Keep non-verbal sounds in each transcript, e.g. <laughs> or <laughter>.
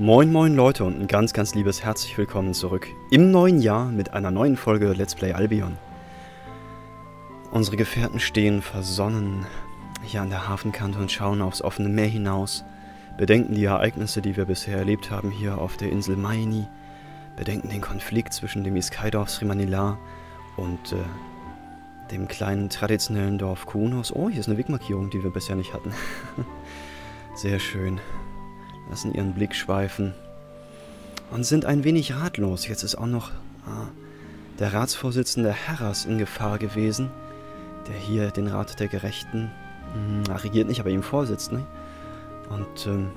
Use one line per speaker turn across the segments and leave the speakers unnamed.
Moin moin Leute und ein ganz ganz liebes herzlich willkommen zurück im neuen Jahr mit einer neuen Folge Let's Play Albion. Unsere Gefährten stehen versonnen hier an der Hafenkante und schauen aufs offene Meer hinaus, bedenken die Ereignisse, die wir bisher erlebt haben hier auf der Insel Maini, bedenken den Konflikt zwischen dem Iskaidorf Srimanila und äh, dem kleinen traditionellen Dorf Kunos. Oh, hier ist eine Wegmarkierung, die wir bisher nicht hatten. <laughs> Sehr schön lassen ihren Blick schweifen und sind ein wenig ratlos. Jetzt ist auch noch ah, der Ratsvorsitzende Herras in Gefahr gewesen, der hier den Rat der Gerechten mh, hm, regiert nicht, aber ihm vorsitzt. Ne? Und ähm,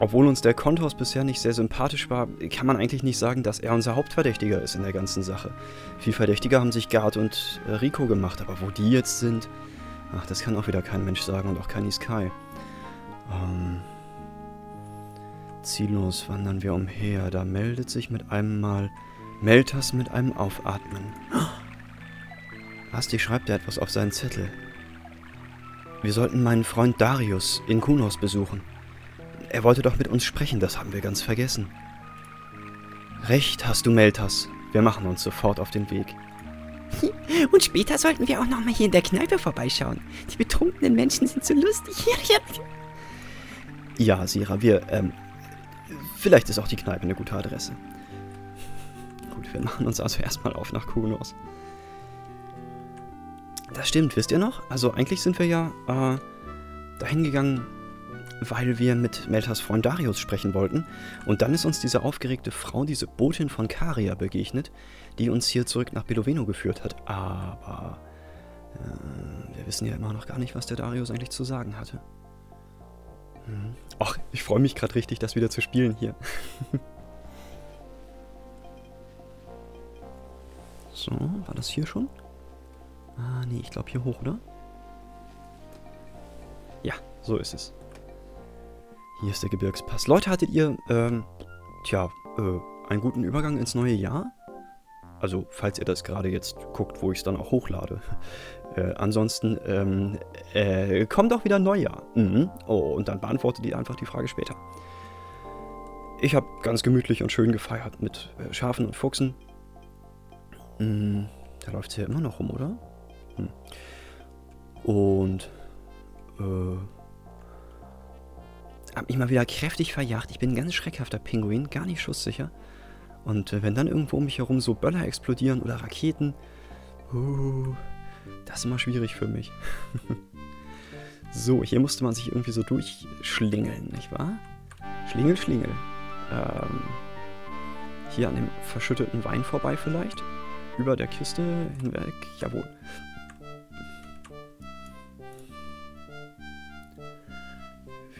obwohl uns der Kontos bisher nicht sehr sympathisch war, kann man eigentlich nicht sagen, dass er unser Hauptverdächtiger ist in der ganzen Sache. Viel Verdächtiger haben sich Gard und äh, Rico gemacht, aber wo die jetzt sind, ach, das kann auch wieder kein Mensch sagen und auch kein Iskai. Ähm, ziellos wandern wir umher. Da meldet sich mit einem Mal Meltas mit einem Aufatmen. Asti schreibt er etwas auf seinen Zettel. Wir sollten meinen Freund Darius in Kunos besuchen. Er wollte doch mit uns sprechen, das haben wir ganz vergessen. Recht hast du, Meltas. Wir machen uns sofort auf den Weg. <laughs>
Und später sollten wir auch noch mal hier in der Kneipe vorbeischauen. Die betrunkenen Menschen sind so lustig. <laughs>
Ja, Sira, wir, ähm, vielleicht ist auch die Kneipe eine gute Adresse. Gut, wir machen uns also erstmal auf nach Kunos. Das stimmt, wisst ihr noch? Also eigentlich sind wir ja, äh, dahin gegangen, weil wir mit Meltas Freund Darius sprechen wollten. Und dann ist uns diese aufgeregte Frau, diese Botin von Karia, begegnet, die uns hier zurück nach Beloveno geführt hat. Aber äh, wir wissen ja immer noch gar nicht, was der Darius eigentlich zu sagen hatte. Ach, ich freue mich gerade richtig, das wieder zu spielen hier. <laughs> so, war das hier schon? Ah, nee, ich glaube hier hoch, oder? Ja, so ist es. Hier ist der Gebirgspass. Leute, hattet ihr, ähm, tja, äh, einen guten Übergang ins neue Jahr? Also, falls ihr das gerade jetzt guckt, wo ich es dann auch hochlade. Äh, ansonsten ähm, äh, kommt auch wieder Neujahr. Mhm. Oh, und dann beantwortet ihr einfach die Frage später. Ich habe ganz gemütlich und schön gefeiert mit äh, Schafen und Fuchsen. Mhm. Da läuft es ja immer noch rum, oder? Mhm. Und äh, hab mich mal wieder kräftig verjagt. Ich bin ein ganz schreckhafter Pinguin, gar nicht schusssicher. Und äh, wenn dann irgendwo um mich herum so Böller explodieren oder Raketen, uh, das ist immer schwierig für mich. <laughs> so, hier musste man sich irgendwie so durchschlingeln, nicht wahr? Schlingel, schlingel. Ähm, hier an dem verschütteten Wein vorbei vielleicht? Über der Kiste hinweg? Jawohl.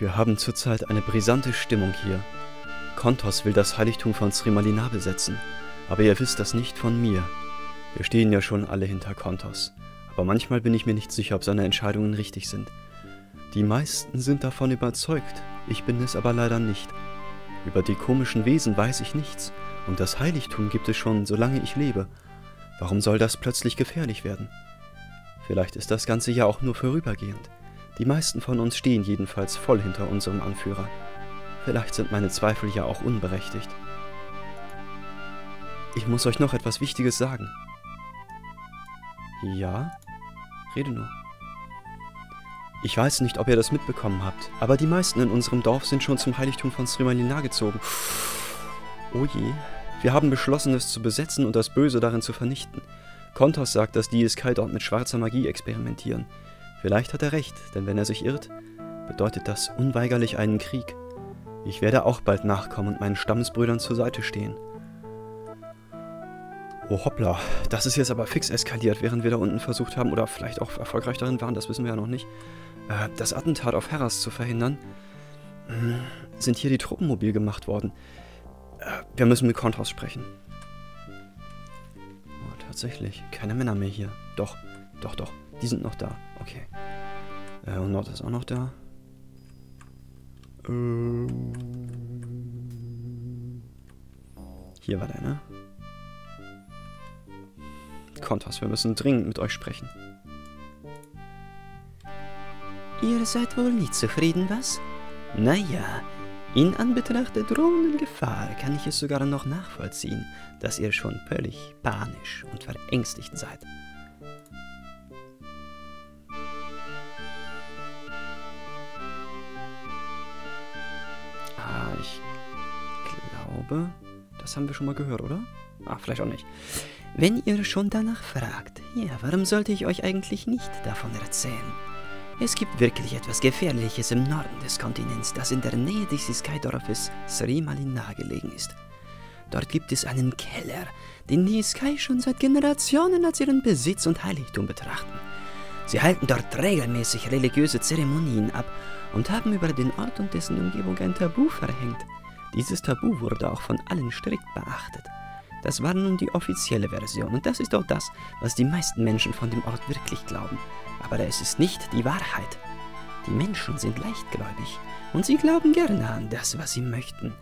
Wir haben zurzeit eine brisante Stimmung hier. Kontos will das Heiligtum von Srimalina besetzen, aber ihr wisst das nicht von mir. Wir stehen ja schon alle hinter Kontos, aber manchmal bin ich mir nicht sicher, ob seine Entscheidungen richtig sind. Die meisten sind davon überzeugt, ich bin es aber leider nicht. Über die komischen Wesen weiß ich nichts, und das Heiligtum gibt es schon, solange ich lebe. Warum soll das plötzlich gefährlich werden? Vielleicht ist das Ganze ja auch nur vorübergehend. Die meisten von uns stehen jedenfalls voll hinter unserem Anführer. Vielleicht sind meine Zweifel ja auch unberechtigt. Ich muss euch noch etwas Wichtiges sagen. Ja? Rede nur. Ich weiß nicht, ob ihr das mitbekommen habt, aber die meisten in unserem Dorf sind schon zum Heiligtum von Srimalina gezogen. Oh je. Wir haben beschlossen, es zu besetzen und das Böse darin zu vernichten. Kontos sagt, dass die Iskai dort mit schwarzer Magie experimentieren. Vielleicht hat er recht, denn wenn er sich irrt, bedeutet das unweigerlich einen Krieg. Ich werde auch bald nachkommen und meinen Stammesbrüdern zur Seite stehen. Oh hoppla, das ist jetzt aber fix eskaliert, während wir da unten versucht haben, oder vielleicht auch erfolgreich darin waren, das wissen wir ja noch nicht, äh, das Attentat auf Herras zu verhindern, hm, sind hier die Truppen mobil gemacht worden. Äh, wir müssen mit Kontras sprechen. Oh, tatsächlich, keine Männer mehr hier. Doch, doch, doch, die sind noch da. Okay. Äh, und Nord ist auch noch da. Ähm. Hier war der, Kontas, wir müssen dringend mit euch sprechen.
Ihr seid wohl nicht zufrieden, was? Naja,
In Anbetracht der drohenden Gefahr kann ich es sogar noch nachvollziehen, dass ihr schon völlig panisch und verängstigt seid. Ah, ich glaube, das haben wir schon mal gehört, oder? Ah, vielleicht auch nicht. Wenn ihr schon danach fragt, ja, warum sollte ich euch eigentlich nicht davon erzählen? Es gibt wirklich etwas Gefährliches im Norden des Kontinents, das in der Nähe des Sky-Dorfes Srimalin nahegelegen ist. Dort gibt es einen Keller, den die Sky schon seit Generationen als ihren Besitz und Heiligtum betrachten. Sie halten dort regelmäßig religiöse Zeremonien ab und haben über den Ort und dessen Umgebung ein Tabu verhängt. Dieses Tabu wurde auch von allen strikt beachtet. Das war nun die offizielle Version und das ist auch das, was die meisten Menschen von dem Ort wirklich glauben. Aber es ist nicht die Wahrheit. Die Menschen sind leichtgläubig und sie glauben gerne an das, was sie möchten.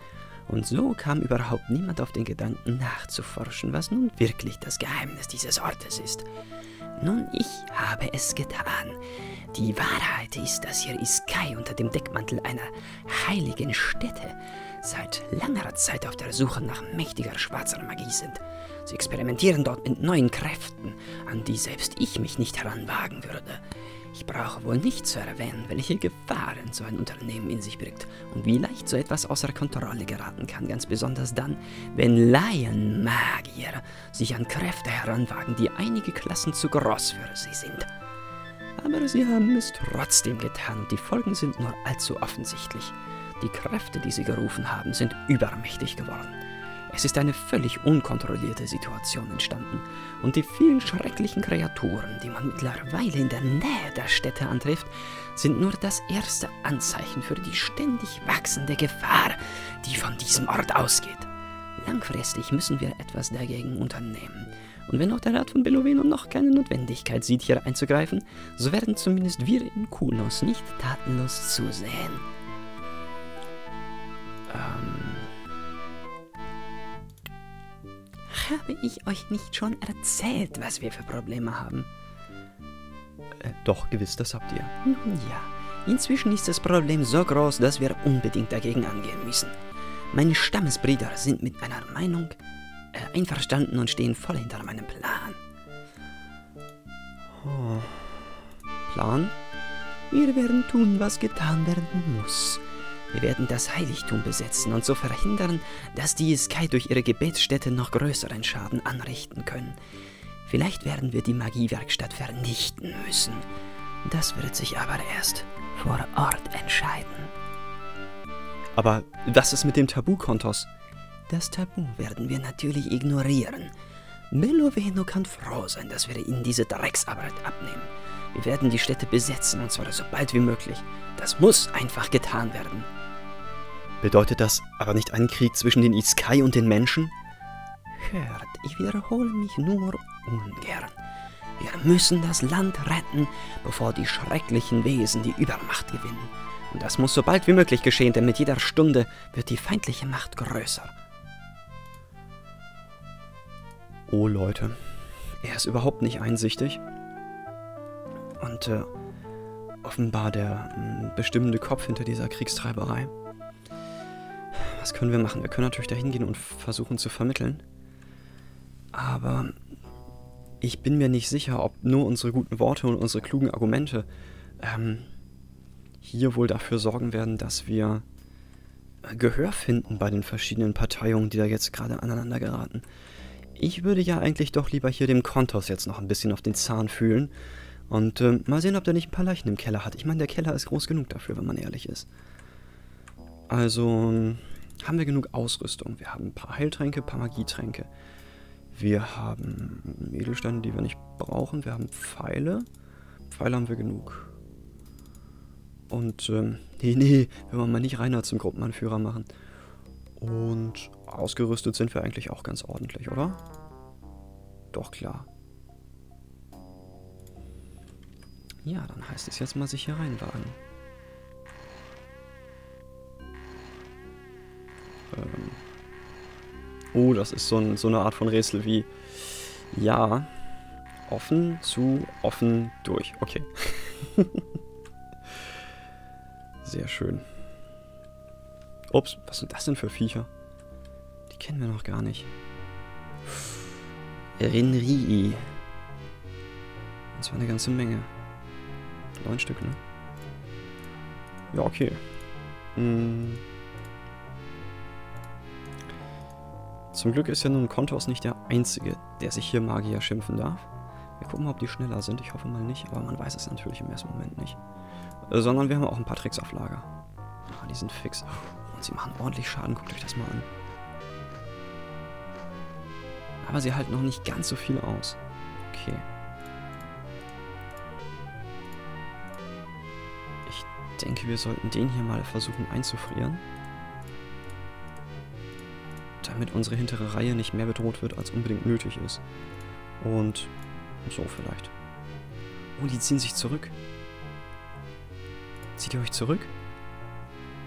Und so kam überhaupt niemand auf den Gedanken nachzuforschen, was nun wirklich das Geheimnis dieses Ortes ist. Nun, ich habe es getan. Die Wahrheit ist, dass hier Iskai unter dem Deckmantel einer heiligen Stätte seit langer Zeit auf der Suche nach mächtiger schwarzer Magie sind. Sie experimentieren dort mit neuen Kräften, an die selbst ich mich nicht heranwagen würde. Ich brauche wohl nicht zu erwähnen, welche Gefahren so ein Unternehmen in sich birgt und wie leicht so etwas außer Kontrolle geraten kann, ganz besonders dann, wenn Laienmagier sich an Kräfte heranwagen, die einige Klassen zu groß für sie sind. Aber sie haben es trotzdem getan und die Folgen sind nur allzu offensichtlich. Die Kräfte, die sie gerufen haben, sind übermächtig geworden. Es ist eine völlig unkontrollierte Situation entstanden und die vielen schrecklichen Kreaturen, die man mittlerweile in der Nähe der Städte antrifft, sind nur das erste Anzeichen für die ständig wachsende Gefahr, die von diesem Ort ausgeht. Langfristig müssen wir etwas dagegen unternehmen. Und wenn auch der Rat von Beloveno noch keine Notwendigkeit sieht, hier einzugreifen, so werden zumindest wir in Kunos nicht tatenlos zusehen. Ähm
Habe ich euch nicht schon erzählt, was wir für Probleme haben?
Äh, doch, gewiss, das habt ihr.
Nun ja, inzwischen ist das Problem so groß, dass wir unbedingt dagegen angehen müssen. Meine Stammesbrüder sind mit meiner Meinung äh, einverstanden und stehen voll hinter meinem Plan.
Oh. Plan?
Wir werden tun, was getan werden muss. Wir werden das Heiligtum besetzen und so verhindern, dass die Sky durch ihre Gebetsstätte noch größeren Schaden anrichten können. Vielleicht werden wir die Magiewerkstatt vernichten müssen. Das wird sich aber erst vor Ort entscheiden.
Aber was ist mit dem Tabu-Kontos?
Das Tabu werden wir natürlich ignorieren. Meloveno kann froh sein, dass wir ihnen diese Drecksarbeit abnehmen. Wir werden die Städte besetzen, und zwar so bald wie möglich. Das muss einfach getan werden.
Bedeutet das aber nicht einen Krieg zwischen den Iskai und den Menschen?
Hört, ich wiederhole mich nur ungern. Wir müssen das Land retten, bevor die schrecklichen Wesen die Übermacht gewinnen. Und das muss so bald wie möglich geschehen, denn mit jeder Stunde wird die feindliche Macht größer.
Oh Leute, er ist überhaupt nicht einsichtig. Und äh, offenbar der äh, bestimmende Kopf hinter dieser Kriegstreiberei. Was können wir machen? Wir können natürlich da hingehen und versuchen zu vermitteln. Aber ich bin mir nicht sicher, ob nur unsere guten Worte und unsere klugen Argumente ähm, hier wohl dafür sorgen werden, dass wir Gehör finden bei den verschiedenen Parteiungen, die da jetzt gerade aneinander geraten. Ich würde ja eigentlich doch lieber hier dem Kontos jetzt noch ein bisschen auf den Zahn fühlen und äh, mal sehen, ob der nicht ein paar Leichen im Keller hat. Ich meine, der Keller ist groß genug dafür, wenn man ehrlich ist. Also, haben wir genug Ausrüstung. Wir haben ein paar Heiltränke, ein paar Magietränke. Wir haben Edelsteine, die wir nicht brauchen. Wir haben Pfeile. Pfeile haben wir genug. Und, ähm, <laughs> nee, nee, wenn wir mal nicht Reiner zum Gruppenanführer machen. Und ausgerüstet sind wir eigentlich auch ganz ordentlich, oder? Doch, klar. Ja, dann heißt es jetzt mal sich hier reinwagen. Ähm oh, das ist so, ein, so eine Art von Rätsel wie ja, offen zu offen durch. Okay. <laughs> Sehr schön. Ups, was sind das denn für Viecher? Die kennen wir noch gar nicht. Rinrii. Das war eine ganze Menge. Neun Stück, ne? Ja, okay. Hm. Zum Glück ist ja nun Kontos nicht der Einzige, der sich hier Magier schimpfen darf. Wir gucken mal, ob die schneller sind. Ich hoffe mal nicht, aber man weiß es natürlich im ersten Moment nicht. Äh, sondern wir haben auch ein paar Tricks auf Lager. Ah, die sind fix. Und sie machen ordentlich Schaden. Guckt euch das mal an. Aber sie halten noch nicht ganz so viel aus. Okay. Ich denke, wir sollten den hier mal versuchen einzufrieren. Damit unsere hintere Reihe nicht mehr bedroht wird, als unbedingt nötig ist. Und so vielleicht. Oh, die ziehen sich zurück. Zieht ihr euch zurück?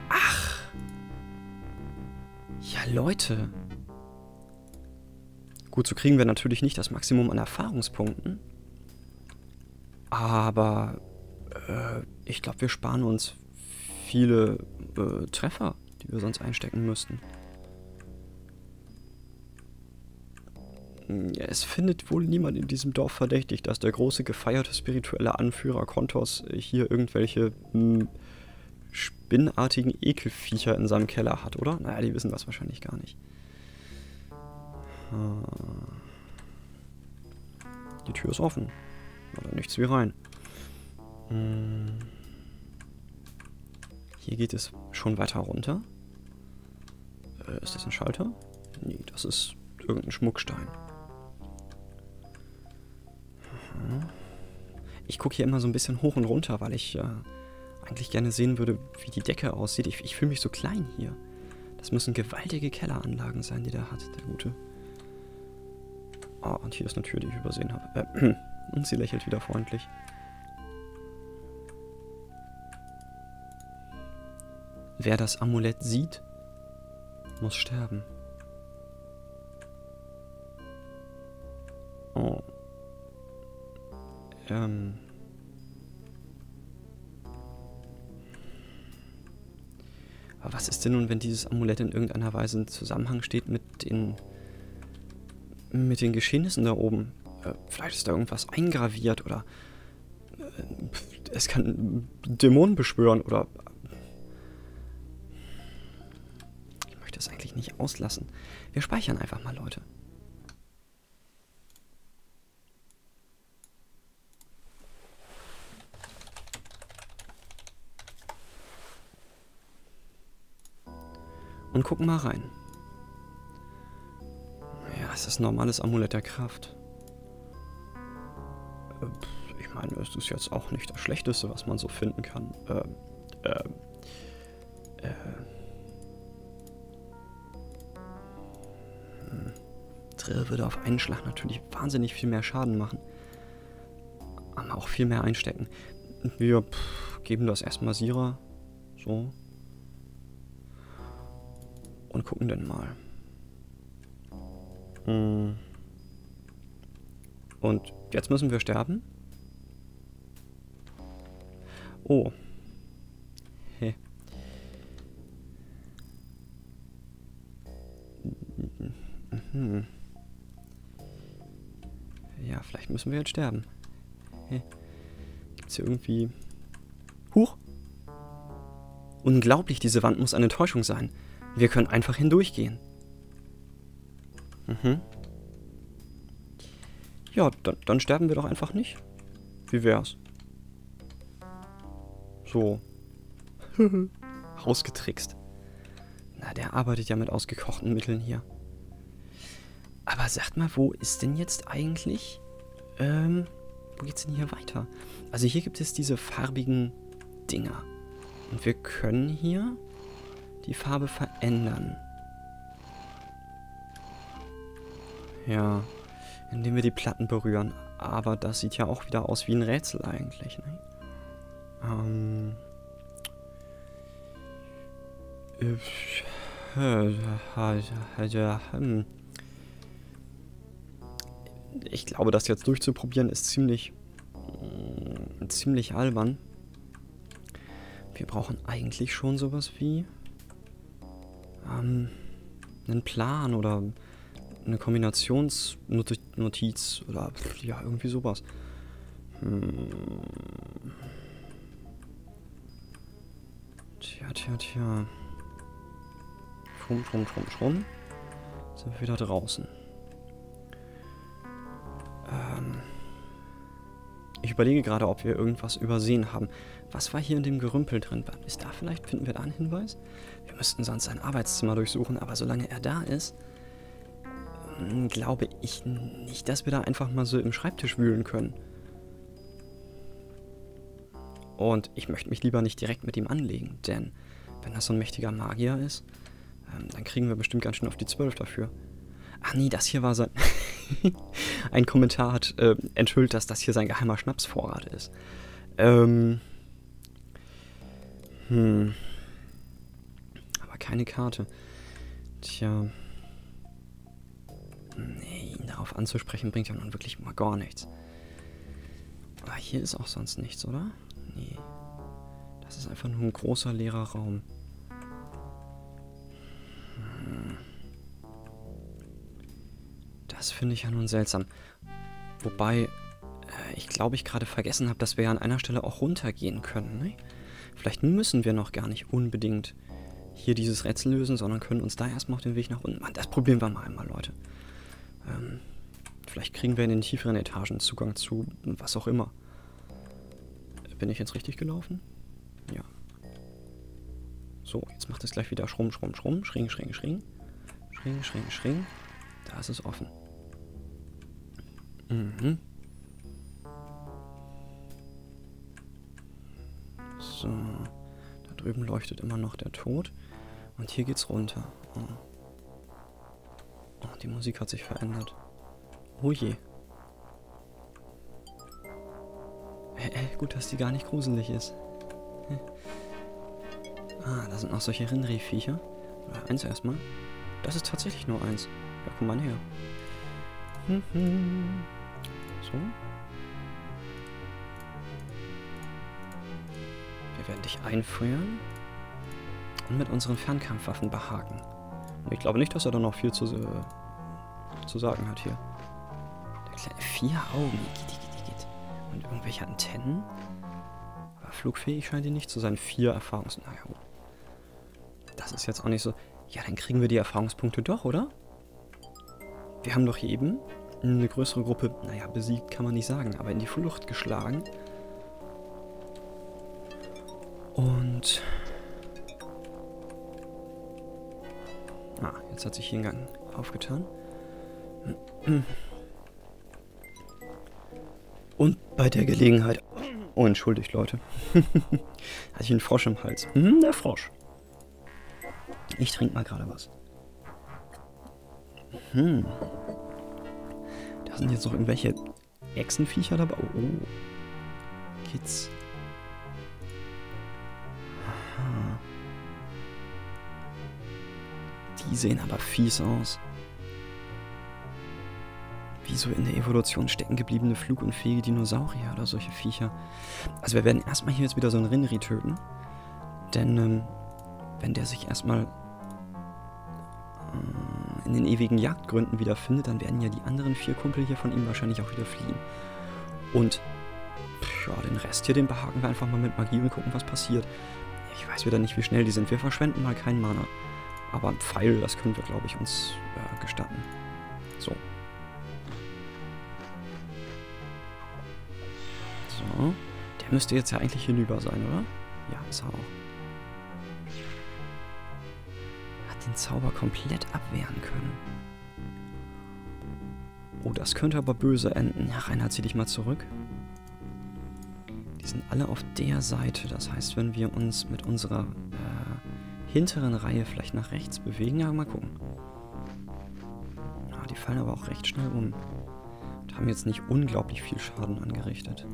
Ach. Ja, Leute. Gut, so kriegen wir natürlich nicht das Maximum an Erfahrungspunkten. Aber äh, ich glaube, wir sparen uns viele äh, Treffer, die wir sonst einstecken müssten. Es findet wohl niemand in diesem Dorf verdächtig, dass der große gefeierte spirituelle Anführer Kontos hier irgendwelche hm, spinnartigen Ekelviecher in seinem Keller hat, oder? Naja, die wissen das wahrscheinlich gar nicht. Die Tür ist offen. Oder nichts wie rein. Hm. Hier geht es schon weiter runter. Äh, ist das ein Schalter? Nee, das ist irgendein Schmuckstein. Ich gucke hier immer so ein bisschen hoch und runter, weil ich äh, eigentlich gerne sehen würde, wie die Decke aussieht. Ich, ich fühle mich so klein hier. Das müssen gewaltige Kelleranlagen sein, die der hat, der Gute. Ah, und hier ist eine Tür, die ich übersehen habe. Äh, <clears throat> und sie lächelt wieder freundlich. Wer das Amulett sieht, muss sterben. Oh. Ähm. Aber was ist denn nun, wenn dieses Amulett in irgendeiner Weise in Zusammenhang steht mit den mit den Geschehnissen da oben. Äh, vielleicht ist da irgendwas eingraviert oder äh, es kann Dämonen beschwören oder ich möchte es eigentlich nicht auslassen. Wir speichern einfach mal, Leute. Gucken mal rein. Es ist ein normales Amulett der Kraft. Äh, ich meine, es ist jetzt auch nicht das Schlechteste, was man so finden kann. Äh, äh, äh. Hm. Drill würde auf einen Schlag natürlich wahnsinnig viel mehr Schaden machen. Aber auch viel mehr einstecken. Wir pff, geben das erstmal Sira. So. Und gucken dann mal. Hm. Und jetzt müssen wir sterben? Oh. Hey. Mhm. Ja, vielleicht müssen wir jetzt sterben. Hey. Gibt's hier irgendwie... Huch! Unglaublich, diese Wand muss eine Täuschung sein. Wir können einfach hindurchgehen. Mhm. Ja, dann, dann sterben wir doch einfach nicht. Wie wär's? So. <laughs> Rausgetrickst. Na, der arbeitet ja mit ausgekochten Mitteln hier. Aber sagt mal, wo ist denn jetzt eigentlich... Ähm, wo geht's denn hier weiter? Also hier gibt es diese farbigen Dinger. Und wir können hier die Farbe verändern. Ja, indem wir die Platten berühren. Aber das sieht ja auch wieder aus wie ein Rätsel eigentlich. Ne? Ähm. Ich glaube, das jetzt durchzuprobieren ist ziemlich, ziemlich albern. Wir brauchen eigentlich schon sowas wie ähm, einen Plan oder eine Kombinationsnotiz oder ja, irgendwie sowas. Hm. Tja, tja, tja. Schrumm, schrumm, schrumm, schrumm. Sind wir wieder draußen. Ähm. Ich überlege gerade, ob wir irgendwas übersehen haben. Was war hier in dem Gerümpel drin? Ist da vielleicht? Finden wir da einen Hinweis? Wir müssten sonst sein Arbeitszimmer durchsuchen, aber solange er da ist, hm, glaube ich nicht, dass wir da einfach mal so im Schreibtisch wühlen können. Und ich möchte mich lieber nicht direkt mit ihm anlegen, denn wenn das so ein mächtiger Magier ist, ähm, dann kriegen wir bestimmt ganz schön auf die 12 dafür. Ach nee, das hier war sein... <laughs> ein Kommentar hat äh, enthüllt, dass das hier sein geheimer Schnapsvorrat ist. Ähm... Hm. Aber keine Karte. Tja. Nee, ihn darauf anzusprechen bringt ja nun wirklich mal gar nichts. Aber hier ist auch sonst nichts, oder? Nee. Das ist einfach nur ein großer leerer Raum. Das finde ich ja nun seltsam. Wobei, äh, ich glaube, ich gerade vergessen habe, dass wir ja an einer Stelle auch runtergehen können. Ne? Vielleicht müssen wir noch gar nicht unbedingt hier dieses Rätsel lösen, sondern können uns da erstmal auf den Weg nach unten machen. Das probieren wir mal einmal, Leute. Ähm, vielleicht kriegen wir in den tieferen Etagen Zugang zu was auch immer. Bin ich jetzt richtig gelaufen? Ja. So, jetzt macht es gleich wieder Schrumm, Schrumm, Schrumm, Schring, Schring, Schring. Schring, Schring, Schring. Da ist es offen. Mhm. So. Da drüben leuchtet immer noch der Tod. Und hier geht's runter. Oh. oh, die Musik hat sich verändert. Oh je. Äh, gut, dass die gar nicht gruselig ist. Hm. Ah, da sind noch solche Rinri-Viecher. Oder eins erstmal. Das ist tatsächlich nur eins. Ja, komm mal her. So. Wir werden dich einfrieren und mit unseren Fernkampfwaffen behaken. Und ich glaube nicht, dass er da noch viel zu, äh, zu sagen hat hier. Der kleine vier Augen. Und irgendwelche Antennen? Aber flugfähig scheint die nicht zu sein. Vier Erfahrungs... Naja, gut. Das ist jetzt auch nicht so... Ja, dann kriegen wir die Erfahrungspunkte doch, oder? Wir haben doch hier eben eine größere Gruppe, naja, besiegt kann man nicht sagen, aber in die Flucht geschlagen. Und... Ah, jetzt hat sich hier ein Gang aufgetan. Und bei der Gelegenheit. Oh, entschuldigt, Leute. <laughs> Hatte ich einen Frosch im Hals. Hm, der Frosch. Ich trinke mal gerade was. Hm. Da sind jetzt noch irgendwelche Echsenviecher dabei. Oh, oh. Kids. Aha. Die sehen aber fies aus wie so in der Evolution stecken gebliebene flugunfähige Dinosaurier oder solche Viecher. Also wir werden erstmal hier jetzt wieder so einen Rinri töten. Denn ähm, wenn der sich erstmal in den ewigen Jagdgründen wiederfindet, dann werden ja die anderen vier Kumpel hier von ihm wahrscheinlich auch wieder fliehen. Und ja, den Rest hier, den behaken wir einfach mal mit Magie und gucken, was passiert. Ich weiß wieder nicht, wie schnell die sind. Wir verschwenden mal keinen Mana. Aber ein Pfeil, das können wir, glaube ich, uns äh, gestatten. So. So. Der müsste jetzt ja eigentlich hinüber sein, oder? Ja, ist er auch. Den Zauber komplett abwehren können. Oh, das könnte aber böse enden. Ja, Reinhard, zieh dich mal zurück. Die sind alle auf der Seite. Das heißt, wenn wir uns mit unserer äh, hinteren Reihe vielleicht nach rechts bewegen, ja, mal gucken. Ah, die fallen aber auch recht schnell um. Und haben jetzt nicht unglaublich viel Schaden angerichtet.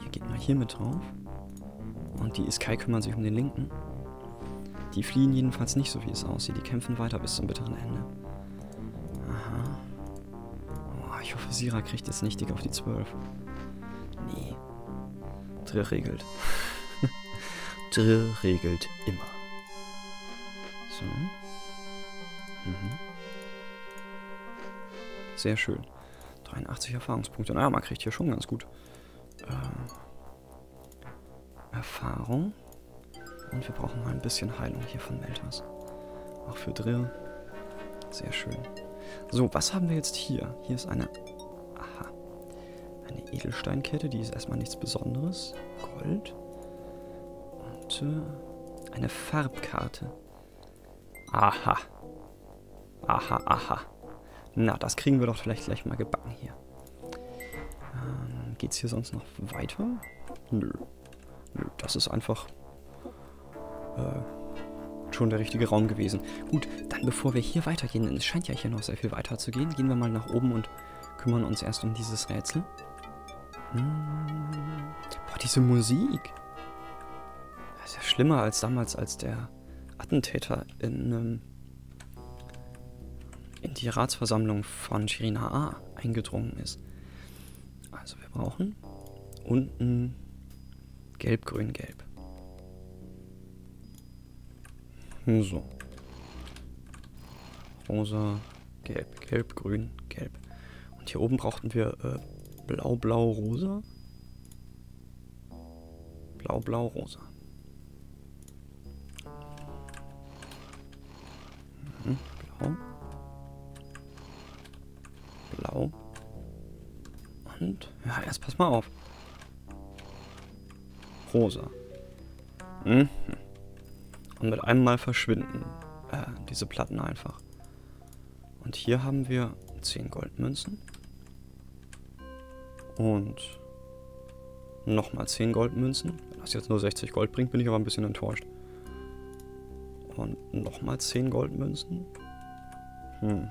Hier geht mal hier mit drauf. Die Iskai kümmern sich um den linken. Die fliehen jedenfalls nicht so, wie es aussieht. Die kämpfen weiter bis zum bitteren Ende. Aha. Oh, ich hoffe, Sira kriegt jetzt nicht dick auf die 12. Nee. Drill regelt. Drill <laughs> regelt immer. So. Mhm. Sehr schön. 83 Erfahrungspunkte. Naja, man kriegt hier schon ganz gut äh, Erfahrung. Und wir brauchen mal ein bisschen Heilung hier von Meltas. Auch für Drill. Sehr schön. So, was haben wir jetzt hier? Hier ist eine... Aha. Eine Edelsteinkette, die ist erstmal nichts Besonderes. Gold. Und äh, eine Farbkarte. Aha. Aha, aha. Na, das kriegen wir doch vielleicht gleich mal gebacken hier. Ähm, geht's hier sonst noch weiter? Nö. Das ist einfach äh, schon der richtige Raum gewesen. Gut, dann bevor wir hier weitergehen, denn es scheint ja hier noch sehr viel weiter zu gehen, gehen wir mal nach oben und kümmern uns erst um dieses Rätsel. Hm. Boah, diese Musik. Das ist ja schlimmer als damals, als der Attentäter in, ähm, in die Ratsversammlung von Shirina A eingedrungen ist. Also wir brauchen unten gelb, grün, gelb. So. Rosa, gelb, gelb, grün, gelb. Und hier oben brauchten wir äh, blau, blau, rosa. Blau, blau, rosa. Mhm, blau. Blau. Und, ja, erst pass mal auf. Rosa. Mhm. Und mit einem Mal verschwinden äh, diese Platten einfach. Und hier haben wir 10 Goldmünzen. Und nochmal 10 Goldmünzen. Wenn das jetzt nur 60 Gold bringt, bin ich aber ein bisschen enttäuscht. Und nochmal 10 Goldmünzen. Hm.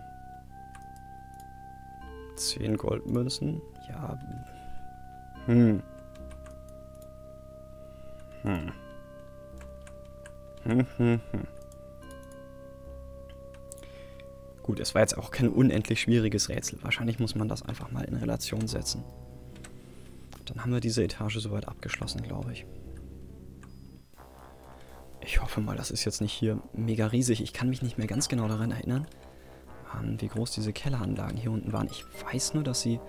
10 Goldmünzen. Ja. Hm. Hm. Hm, hm, hm. Gut, es war jetzt auch kein unendlich schwieriges Rätsel. Wahrscheinlich muss man das einfach mal in Relation setzen. Dann haben wir diese Etage soweit abgeschlossen, glaube ich. Ich hoffe mal, das ist jetzt nicht hier mega riesig. Ich kann mich nicht mehr ganz genau daran erinnern, wie groß diese Kelleranlagen hier unten waren. Ich weiß nur, dass sie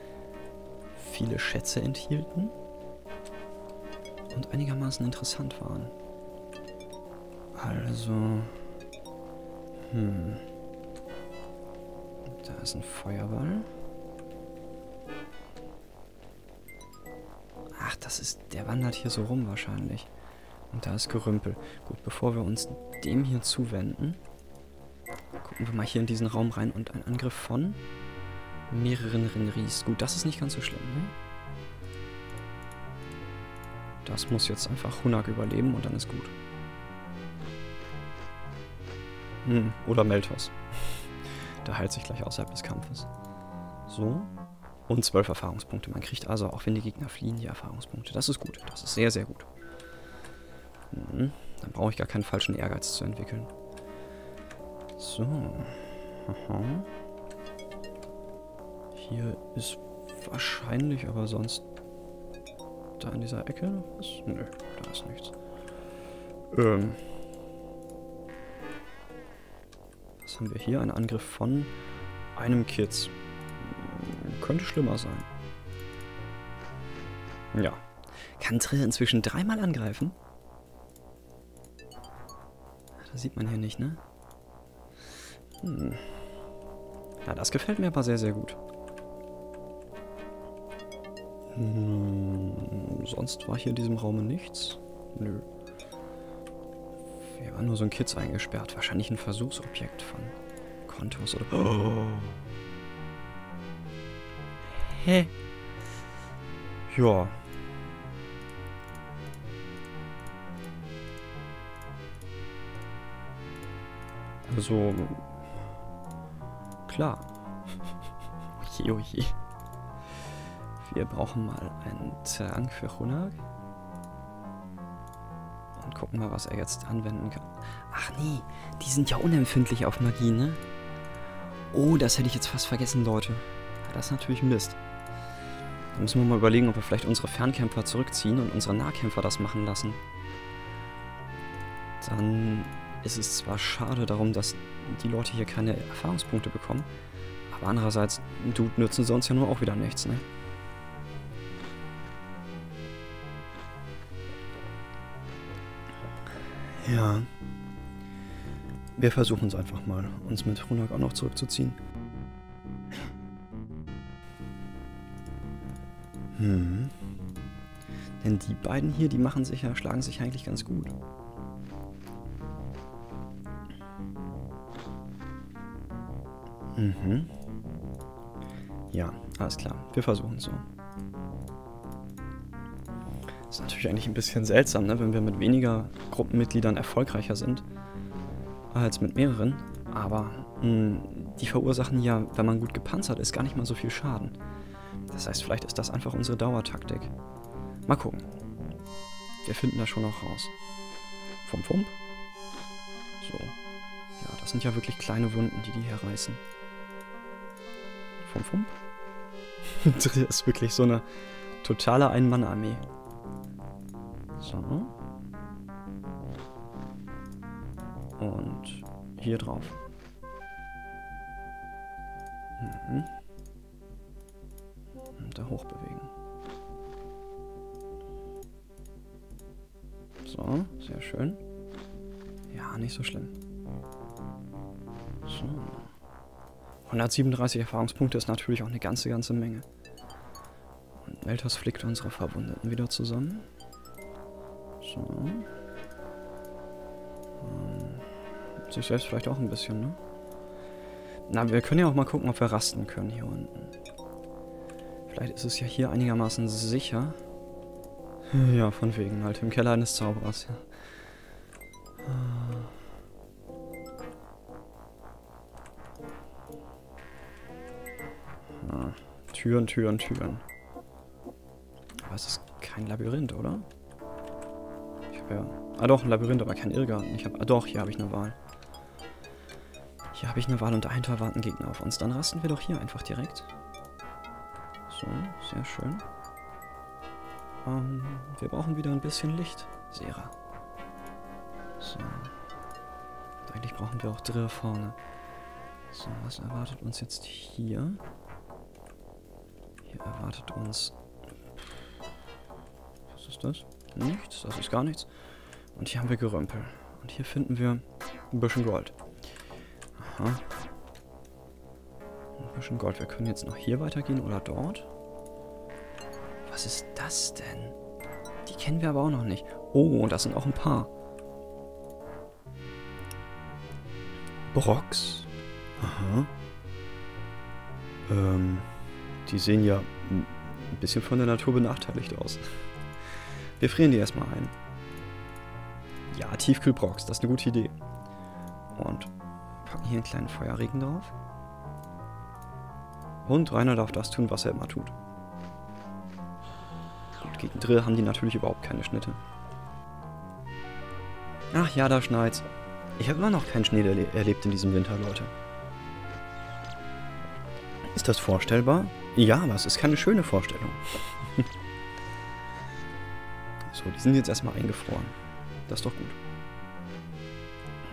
viele Schätze enthielten und einigermaßen interessant waren. Also. Hm. Da ist ein Feuerball. Ach, das ist. Der wandert hier so rum wahrscheinlich. Und da ist Gerümpel. Gut, bevor wir uns dem hier zuwenden, gucken wir mal hier in diesen Raum rein und ein Angriff von mehreren Rinries. Gut, das ist nicht ganz so schlimm, ne? Das muss jetzt einfach Hunak überleben und dann ist gut. Hm, oder Meltos. Der heilt sich gleich außerhalb des Kampfes. So. Und zwölf Erfahrungspunkte. Man kriegt also, auch wenn die Gegner fliehen, die Erfahrungspunkte. Das ist gut. Das ist sehr, sehr gut. Hm, dann brauche ich gar keinen falschen Ehrgeiz zu entwickeln. So. Aha. Hier ist wahrscheinlich aber sonst da in dieser Ecke noch was? Nö, da ist nichts. Ähm. Was haben wir hier? Ein Angriff von einem Kids. Könnte schlimmer sein. Ja. Kann Trill inzwischen dreimal angreifen? Das sieht man hier nicht, ne? Hm. Ja, das gefällt mir aber sehr, sehr gut. Hm, sonst war hier in diesem Raum nichts. Nö. Hier war nur so ein Kids eingesperrt. Wahrscheinlich ein Versuchsobjekt von Kontos oder... Oh. <gasps> Hä? Ja. Also... Klar. <laughs> Oje, oje. Wir brauchen mal einen Trank für Hunag. Und gucken mal, was er jetzt anwenden kann. Ach nee, die sind ja unempfindlich auf Magie, ne? Oh, das hätte ich jetzt fast vergessen, Leute. Das ist natürlich Mist. Da müssen wir mal überlegen, ob wir vielleicht unsere Fernkämpfer zurückziehen und unsere Nahkämpfer das machen lassen. dann ist es zwar schade darum, dass die Leute hier keine Erfahrungspunkte bekommen, aber andererseits, du nützen sie uns ja nur auch wieder nichts, ne? Ja. Wir versuchen es einfach mal, uns mit Runak auch noch zurückzuziehen. Hm. Denn die beiden hier, die machen sich ja, schlagen sich eigentlich ganz gut. Mhm. Ja, alles klar. Wir versuchen es so. Natürlich eigentlich ein bisschen seltsam, ne, wenn wir mit weniger Gruppenmitgliedern erfolgreicher sind als mit mehreren. Aber mh, hm, die verursachen ja, wenn man gut gepanzert ist, gar nicht mal so viel Schaden. Das heißt, vielleicht ist das einfach unsere Dauertaktik. Mal gucken. Wir finden das schon noch raus. Vom Fump. So. Ja, das sind ja wirklich kleine Wunden, die die hier reißen. Vom Fump. <laughs> das ist wirklich so eine totale Ein-Mann-Armee. So. Und hier drauf. Mhm. Und da hochbewegen. So, sehr schön. Ja, nicht so schlimm. So. 137 Erfahrungspunkte ist natürlich auch eine ganze, ganze Menge. Und Meltos flickt unsere Verwundeten wieder zusammen. So. Ähm, sich selbst vielleicht auch ein bisschen, ne? Na, wir können ja auch mal gucken, ob wir rasten können hier unten. Vielleicht ist es ja hier einigermaßen sicher. Ja, von wegen, halt im Keller eines Zauberers, ja. Ah, Türen, Türen, Türen. Aber es ist kein Labyrinth, oder? Ich. Ah doch, ein Labyrinth, aber kein Irrgarten. Ich habe... Ah doch, hier habe ich eine Wahl. Hier habe ich eine Wahl und dahinter warten Gegner auf uns. Dann rasten wir doch hier einfach direkt. So, sehr schön. Ähm, wir brauchen wieder ein bisschen Licht, Sera. So. Und eigentlich brauchen wir auch Drill vorne. So, was erwartet uns jetzt hier? Hier erwartet uns... Was ist das? Nichts, das ist gar nichts. Und hier haben wir Gerömpel. Und hier finden wir ein bisschen Gold. Aha. Ein bisschen Gold. Wir können jetzt noch hier weitergehen oder dort. Was ist das denn? Die kennen wir aber auch noch nicht. Oh, das sind auch ein paar. Brocks. Aha. Ähm, die sehen ja ein bisschen von der Natur benachteiligt aus. Wir frieren die erstmal ein. Ja, Tiefkühlbrocks, das ist eine gute Idee. Und packen hier einen kleinen Feuerregen drauf. Und Rainer darf das tun, was er immer tut. Gegen Drill haben die natürlich überhaupt keine Schnitte. Ach ja, da schneit's. Ich habe immer noch keinen Schnee erle erlebt in diesem Winter, Leute. Ist das vorstellbar? Ja, aber es ist keine schöne Vorstellung. <laughs> so, die sind jetzt erstmal eingefroren. Das ist doch gut.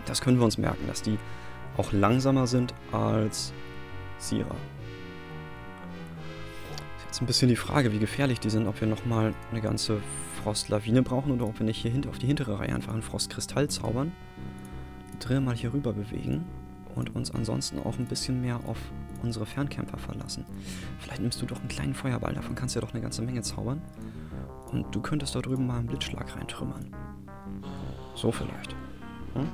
Das können wir uns merken, dass die auch langsamer sind als Sira jetzt ein bisschen die Frage, wie gefährlich die sind, ob wir nochmal eine ganze Frostlawine brauchen oder ob wir nicht hier hinter auf die hintere Reihe einfach einen Frostkristall zaubern. Drill mal hier rüber bewegen und uns ansonsten auch ein bisschen mehr auf unsere Fernkämpfer verlassen. Vielleicht nimmst du doch einen kleinen Feuerball, davon kannst du ja doch eine ganze Menge zaubern. Und du könntest da drüben mal einen Blitzschlag reintrümmern. So vielleicht. Hm?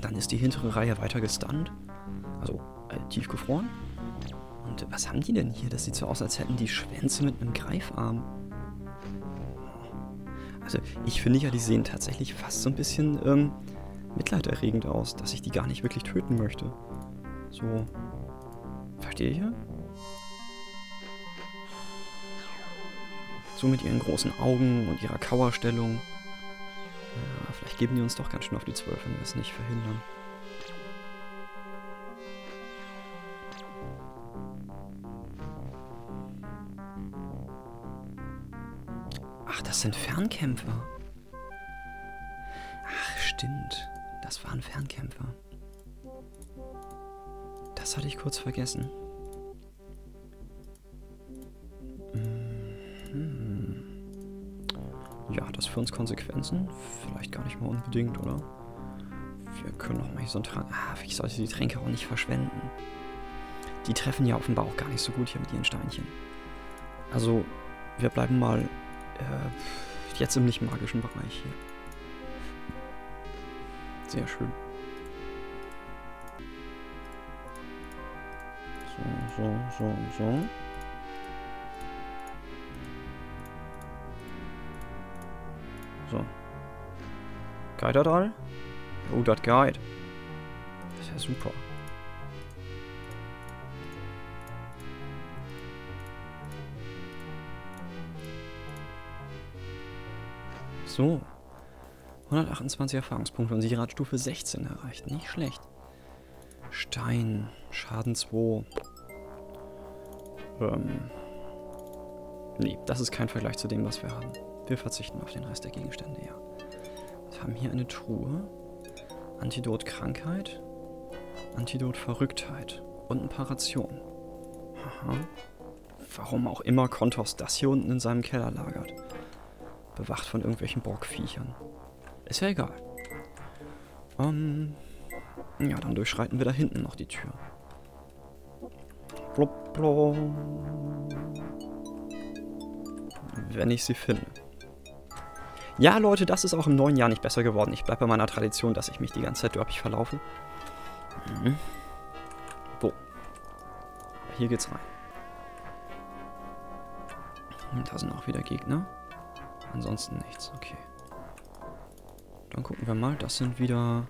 Dann ist die hintere Reihe weiter gestunt. Also äh, tiefgefroren. Und was haben die denn hier? Das sieht so aus, als hätten die Schwänze mit einem Greifarm. Also ich finde ja, die sehen tatsächlich fast so ein bisschen ähm, mitleiderregend aus, dass ich die gar nicht wirklich töten möchte. So. Versteht ihr? So mit ihren großen Augen und ihrer Kauerstellung. Ja, vielleicht geben die uns doch ganz schön auf die Zwölf, wenn wir es nicht verhindern. sind Fernkämpfer.
stimmt. Das waren Fernkämpfer. Das hatte ich kurz vergessen. Ja, das für uns Konsequenzen? Vielleicht gar nicht mal unbedingt, oder? Wir können noch mal hier so ein Trank... Ah, ich sollte die Tränke auch nicht verschwenden. Die treffen ja offenbar auch gar nicht so gut hier mit ihren Steinchen. Also, wir bleiben mal äh, jetzt im nicht magischen Bereich hier. Sehr schön. So, so, so. So. Geht das all? Oh, das geht. Das ist ja super. So. 128 Erfahrungspunkte und sie hat Stufe 16 erreicht. Nicht schlecht. Stein. Schaden 2. Ähm. Nee, das ist kein Vergleich zu dem, was wir haben. Wir verzichten auf den Rest der Gegenstände, ja. Haben hier eine Truhe. Antidot Krankheit. Antidot Verrücktheit. Und ein paar Rationen. Aha. Warum auch immer Kontos das hier unten in seinem Keller lagert. Bewacht von irgendwelchen Borgviechern. Ist ja egal. Ähm. Ja, dann durchschreiten wir da hinten noch die Tür. Blub, blub. Wenn ich sie finde. Ja, Leute, das ist auch im neuen Jahr nicht besser geworden. Ich bleibe bei meiner Tradition, dass ich mich die ganze Zeit dörpig verlaufe. Mhm. So. Hier geht's rein. Und da sind auch wieder Gegner. Ansonsten nichts, okay. Dann gucken wir mal. Das sind wieder...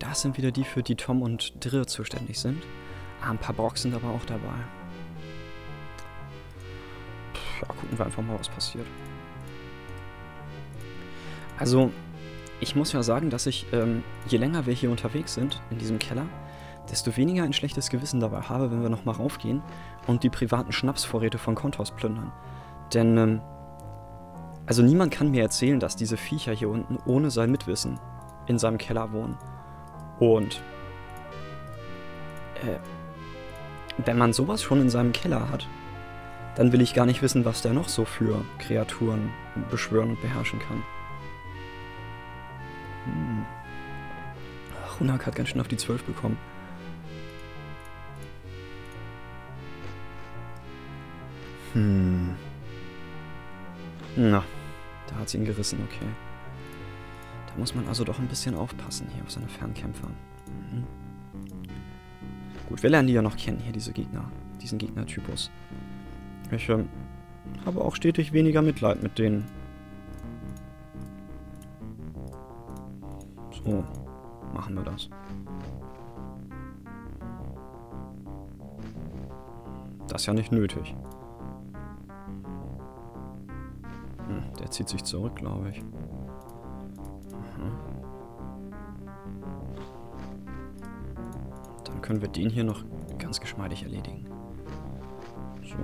Das sind wieder die, für die Tom und Drirr zuständig sind. Ah, ein paar Brock sind aber auch dabei. Pff, ja, gucken wir einfach mal, was passiert. Also, ich muss ja sagen, dass ich, ähm, je länger wir hier unterwegs sind, in diesem Keller, desto weniger ein schlechtes Gewissen dabei habe, wenn wir nochmal raufgehen und die privaten Schnapsvorräte von Kontos plündern. Denn, ähm, also niemand kann mir erzählen, dass diese Viecher hier unten ohne sein Mitwissen in seinem Keller wohnen. Und äh, wenn man sowas schon in seinem Keller hat, dann will ich gar nicht wissen, was der noch so für Kreaturen beschwören und beherrschen kann. Hm. Ach, Hunak hat ganz schön auf die 12 bekommen. Hm. Na, da hat sie ihn gerissen, okay. Da muss man also doch ein bisschen aufpassen hier auf seine Fernkämpfer. Mhm. Gut, wir lernen die ja noch kennen, hier diese Gegner. Diesen Gegnertypus. Ich ähm, habe auch stetig weniger Mitleid mit denen. So, machen wir das. Das ist ja nicht nötig. Hm, der zieht sich zurück, glaube ich. Dann können wir den hier noch ganz geschmeidig erledigen. So.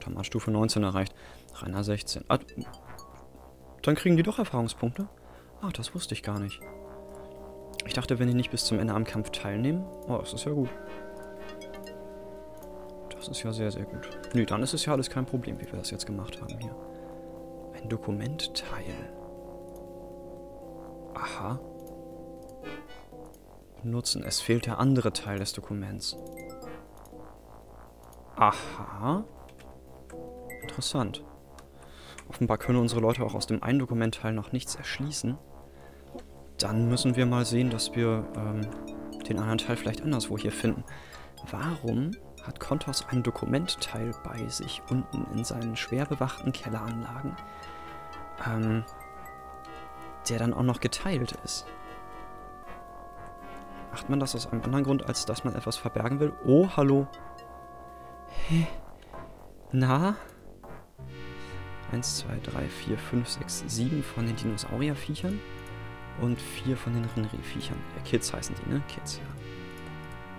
Tomatstufe 19 erreicht. Rainer 16. Ah, dann kriegen die doch Erfahrungspunkte. Ach, das wusste ich gar nicht. Ich dachte, wenn die nicht bis zum Ende am Kampf teilnehmen. Oh, das ist ja gut. Das ist ja sehr, sehr gut. Nö, dann ist es ja alles kein Problem, wie wir das jetzt gemacht haben hier. Ein Dokumentteil. Aha. Benutzen. Es fehlt der andere Teil des Dokuments. Aha. Interessant. Offenbar können unsere Leute auch aus dem einen Dokumentteil noch nichts erschließen. Dann müssen wir mal sehen, dass wir ähm, den anderen Teil vielleicht anderswo hier finden. Warum hat Kontos ein Dokumentteil bei sich unten in seinen schwer bewachten Kelleranlagen, ähm, der dann auch noch geteilt ist? Macht man das aus einem anderen Grund, als dass man etwas verbergen will? Oh, hallo. Hä? Na? 1, 2, 3, 4, 5, 6, 7 von den Dinosaurierviechern und 4 von den Rinri-Viechern. Ja, Kids heißen die, ne? Kids, ja.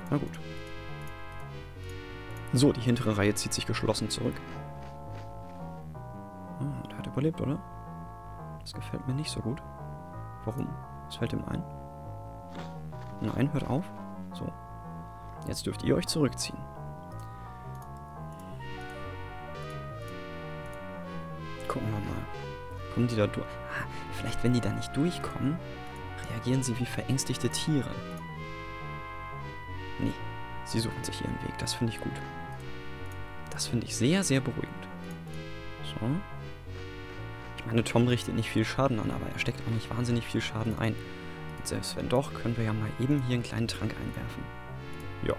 Na gut. So, die hintere Reihe zieht sich geschlossen zurück. Oh, der hat überlebt, oder? Das gefällt mir nicht so gut.
Warum? Was fällt ihm ein? Nein, hört auf. So. Jetzt dürft ihr euch zurückziehen. Gucken wir mal. Kommen die da durch? Ah, vielleicht, wenn die da nicht durchkommen, reagieren sie wie verängstigte Tiere. Nee, sie suchen sich ihren Weg. Das finde ich gut. Das finde ich sehr, sehr beruhigend. So. Ich meine, Tom richtet nicht viel Schaden an, aber er steckt auch nicht wahnsinnig viel Schaden ein. Und selbst wenn doch, können wir ja mal eben hier einen kleinen Trank einwerfen. Ja.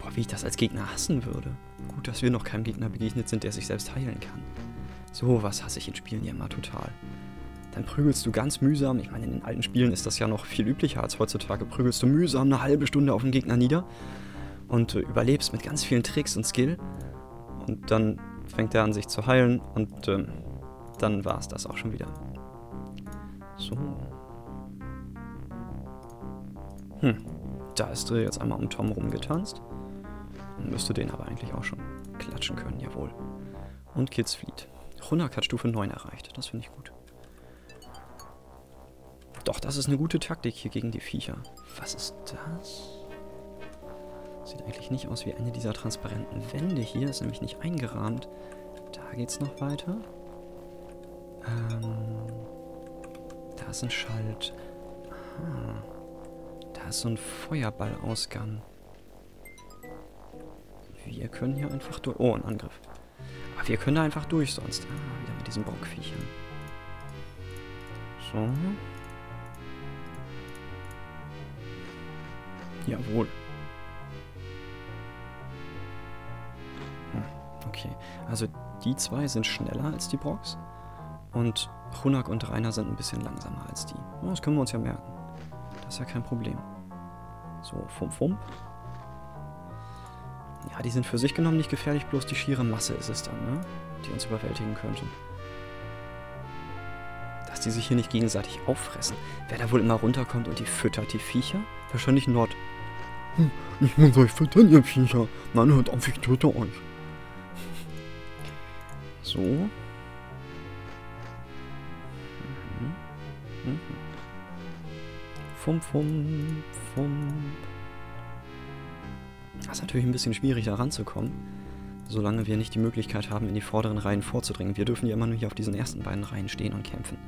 Boah, wie ich das als Gegner hassen würde. Gut, dass wir noch keinem Gegner begegnet sind, der sich selbst heilen kann. So was hasse ich in Spielen ja immer total. Dann prügelst du ganz mühsam, ich meine, in den alten Spielen ist das ja noch viel üblicher als heutzutage, prügelst du mühsam eine halbe Stunde auf den Gegner nieder und äh, überlebst mit ganz vielen Tricks und Skill. Und dann fängt er an, sich zu heilen und ähm, dann war es das auch schon wieder. So. Hm, da ist er jetzt einmal um Tom rumgetanzt. Man müsste den aber eigentlich auch schon klatschen können, jawohl. Und Kids flieht. Runak hat Stufe 9 erreicht, das finde ich gut. Doch, das ist eine gute Taktik hier gegen die Viecher. Was ist das? Sieht eigentlich nicht aus wie eine dieser transparenten Wände hier. Ist nämlich nicht eingerahmt. Da geht's noch weiter. Ähm, da ist ein Schalt. Aha. Da ist so ein Feuerballausgang. Wir können hier einfach durch... Oh, ein Angriff. Aber wir können da einfach durch sonst. Ah, wieder mit diesen Bockviechern. So. Jawohl. Hm, okay, also die zwei sind schneller als die Brocks. Und Runak und Rainer sind ein bisschen langsamer als die. Das können wir uns ja merken. Das ist ja kein Problem. So, Fump Fump. Ja, die sind für sich genommen nicht gefährlich, bloß die schiere Masse ist es dann, ne? Die uns überwältigen könnte. Dass die sich hier nicht gegenseitig auffressen. Wer da wohl immer runterkommt und die füttert, die Viecher? Wahrscheinlich Nord. Hm, ich muss euch füttern, ihr Viecher. Nein, hört auf, ich töte euch. So. Mhm. Mhm. Fump, fump, fump. Das ist natürlich ein bisschen schwierig, da ranzukommen, solange wir nicht die Möglichkeit haben, in die vorderen Reihen vorzudringen. Wir dürfen ja immer nur hier auf diesen ersten beiden Reihen stehen und kämpfen.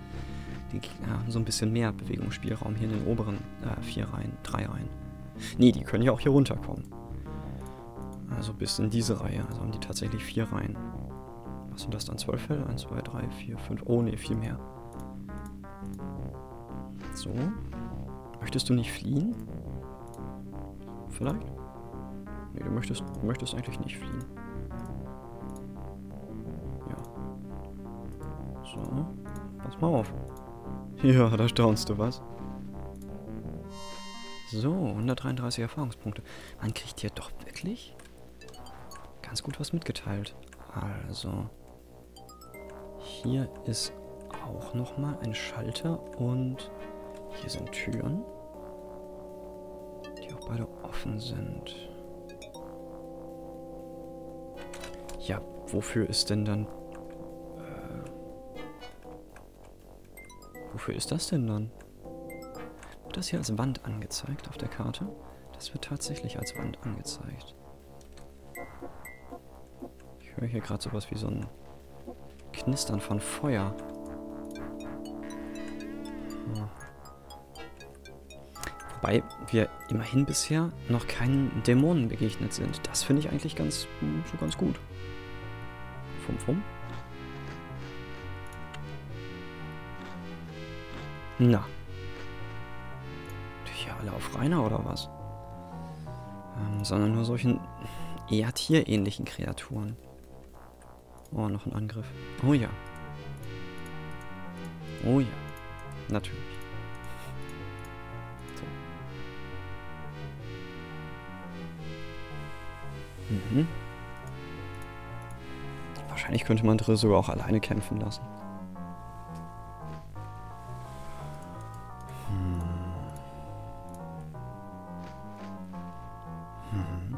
Die Gegner haben so ein bisschen mehr Bewegungsspielraum hier in den oberen äh, vier Reihen, drei Reihen. Nee, die können ja auch hier runterkommen. Also bis in diese Reihe. Also haben die tatsächlich vier Reihen. Was sind das dann? Zwölf Fälle? Eins, zwei, drei, vier, fünf. Oh ne, viel mehr. So. Möchtest du nicht fliehen? Vielleicht? Nee, du möchtest, du möchtest eigentlich nicht fliehen. Ja. So. Pass mal auf. <laughs> Ja, da staunst du was. So, 133 Erfahrungspunkte. Man kriegt hier doch wirklich ganz gut was mitgeteilt. Also, hier ist auch nochmal ein Schalter und hier sind Türen, die auch beide offen sind. Wofür ist denn dann... Äh, wofür ist das denn dann? Wird das hier als Wand angezeigt auf der Karte? Das wird tatsächlich als Wand angezeigt. Ich höre hier gerade sowas wie so ein Knistern von Feuer. Hm. Wobei wir immerhin bisher noch keinen Dämonen begegnet sind. Das finde ich eigentlich ganz, so ganz gut. Fum, fum. Na. Die hier alle auf Rainer oder was? Ähm, sondern nur solchen eher tierähnlichen Kreaturen. Oh, noch ein Angriff. Oh ja. Oh ja. Natürlich. So. Mhm. Wahrscheinlich könnte man Drill sogar auch alleine kämpfen lassen. Hm. <laughs>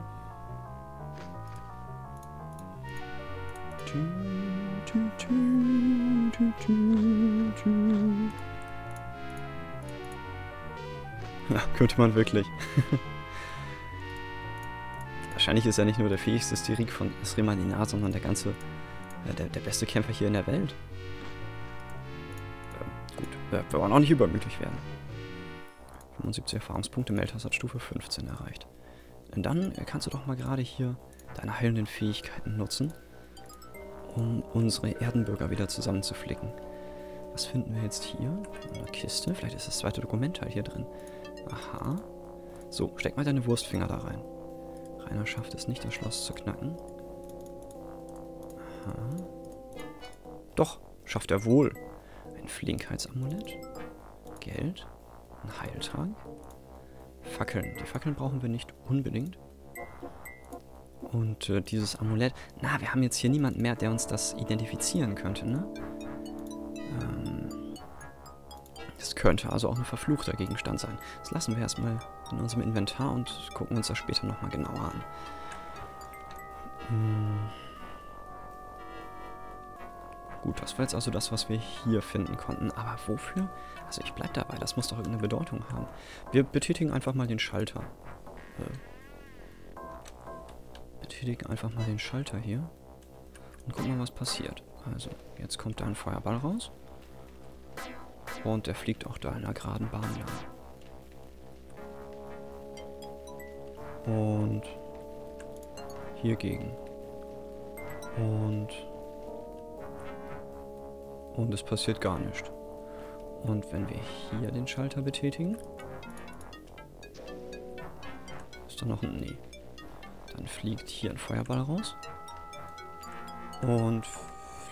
Ja, könnte man wirklich. <laughs> Wahrscheinlich ist er nicht nur der fähigste Styrik von Srimaninar, sondern der ganze, der, der beste Kämpfer hier in der Welt. Ähm, gut, wir, wir wollen auch nicht übermütig werden. 75 Erfahrungspunkte, Meltas hat Stufe 15 erreicht. Und dann kannst du doch mal gerade hier deine heilenden Fähigkeiten nutzen, um unsere Erdenbürger wieder zusammenzuflicken. Was finden wir jetzt hier? Eine Kiste? Vielleicht ist das zweite Dokumentteil hier drin. Aha. So, steck mal deine Wurstfinger da rein. Rainer schafft es nicht, das Schloss zu knacken. Aha. Doch, schafft er wohl. Ein Flinkheitsamulett. Geld. Ein Heiltrank. Fackeln. Die Fackeln brauchen wir nicht unbedingt. Und äh, dieses Amulett. Na, wir haben jetzt hier niemanden mehr, der uns das identifizieren könnte, ne? Ähm, das könnte also auch ein verfluchter Gegenstand sein. Das lassen wir erstmal in unserem Inventar und gucken uns das später nochmal genauer an. Hm. Gut, das war jetzt also das, was wir hier finden konnten. Aber wofür? Also ich bleib dabei, das muss doch irgendeine Bedeutung haben. Wir betätigen einfach mal den Schalter. Äh, betätigen einfach mal den Schalter hier. Und gucken mal, was passiert. Also, jetzt kommt da ein Feuerball raus. Und der fliegt auch da in einer geraden Bahn lang. Und hiergegen. Und und es passiert gar nichts. Und wenn wir hier den Schalter betätigen, ist da noch ein... Nee. Dann fliegt hier ein Feuerball raus. Und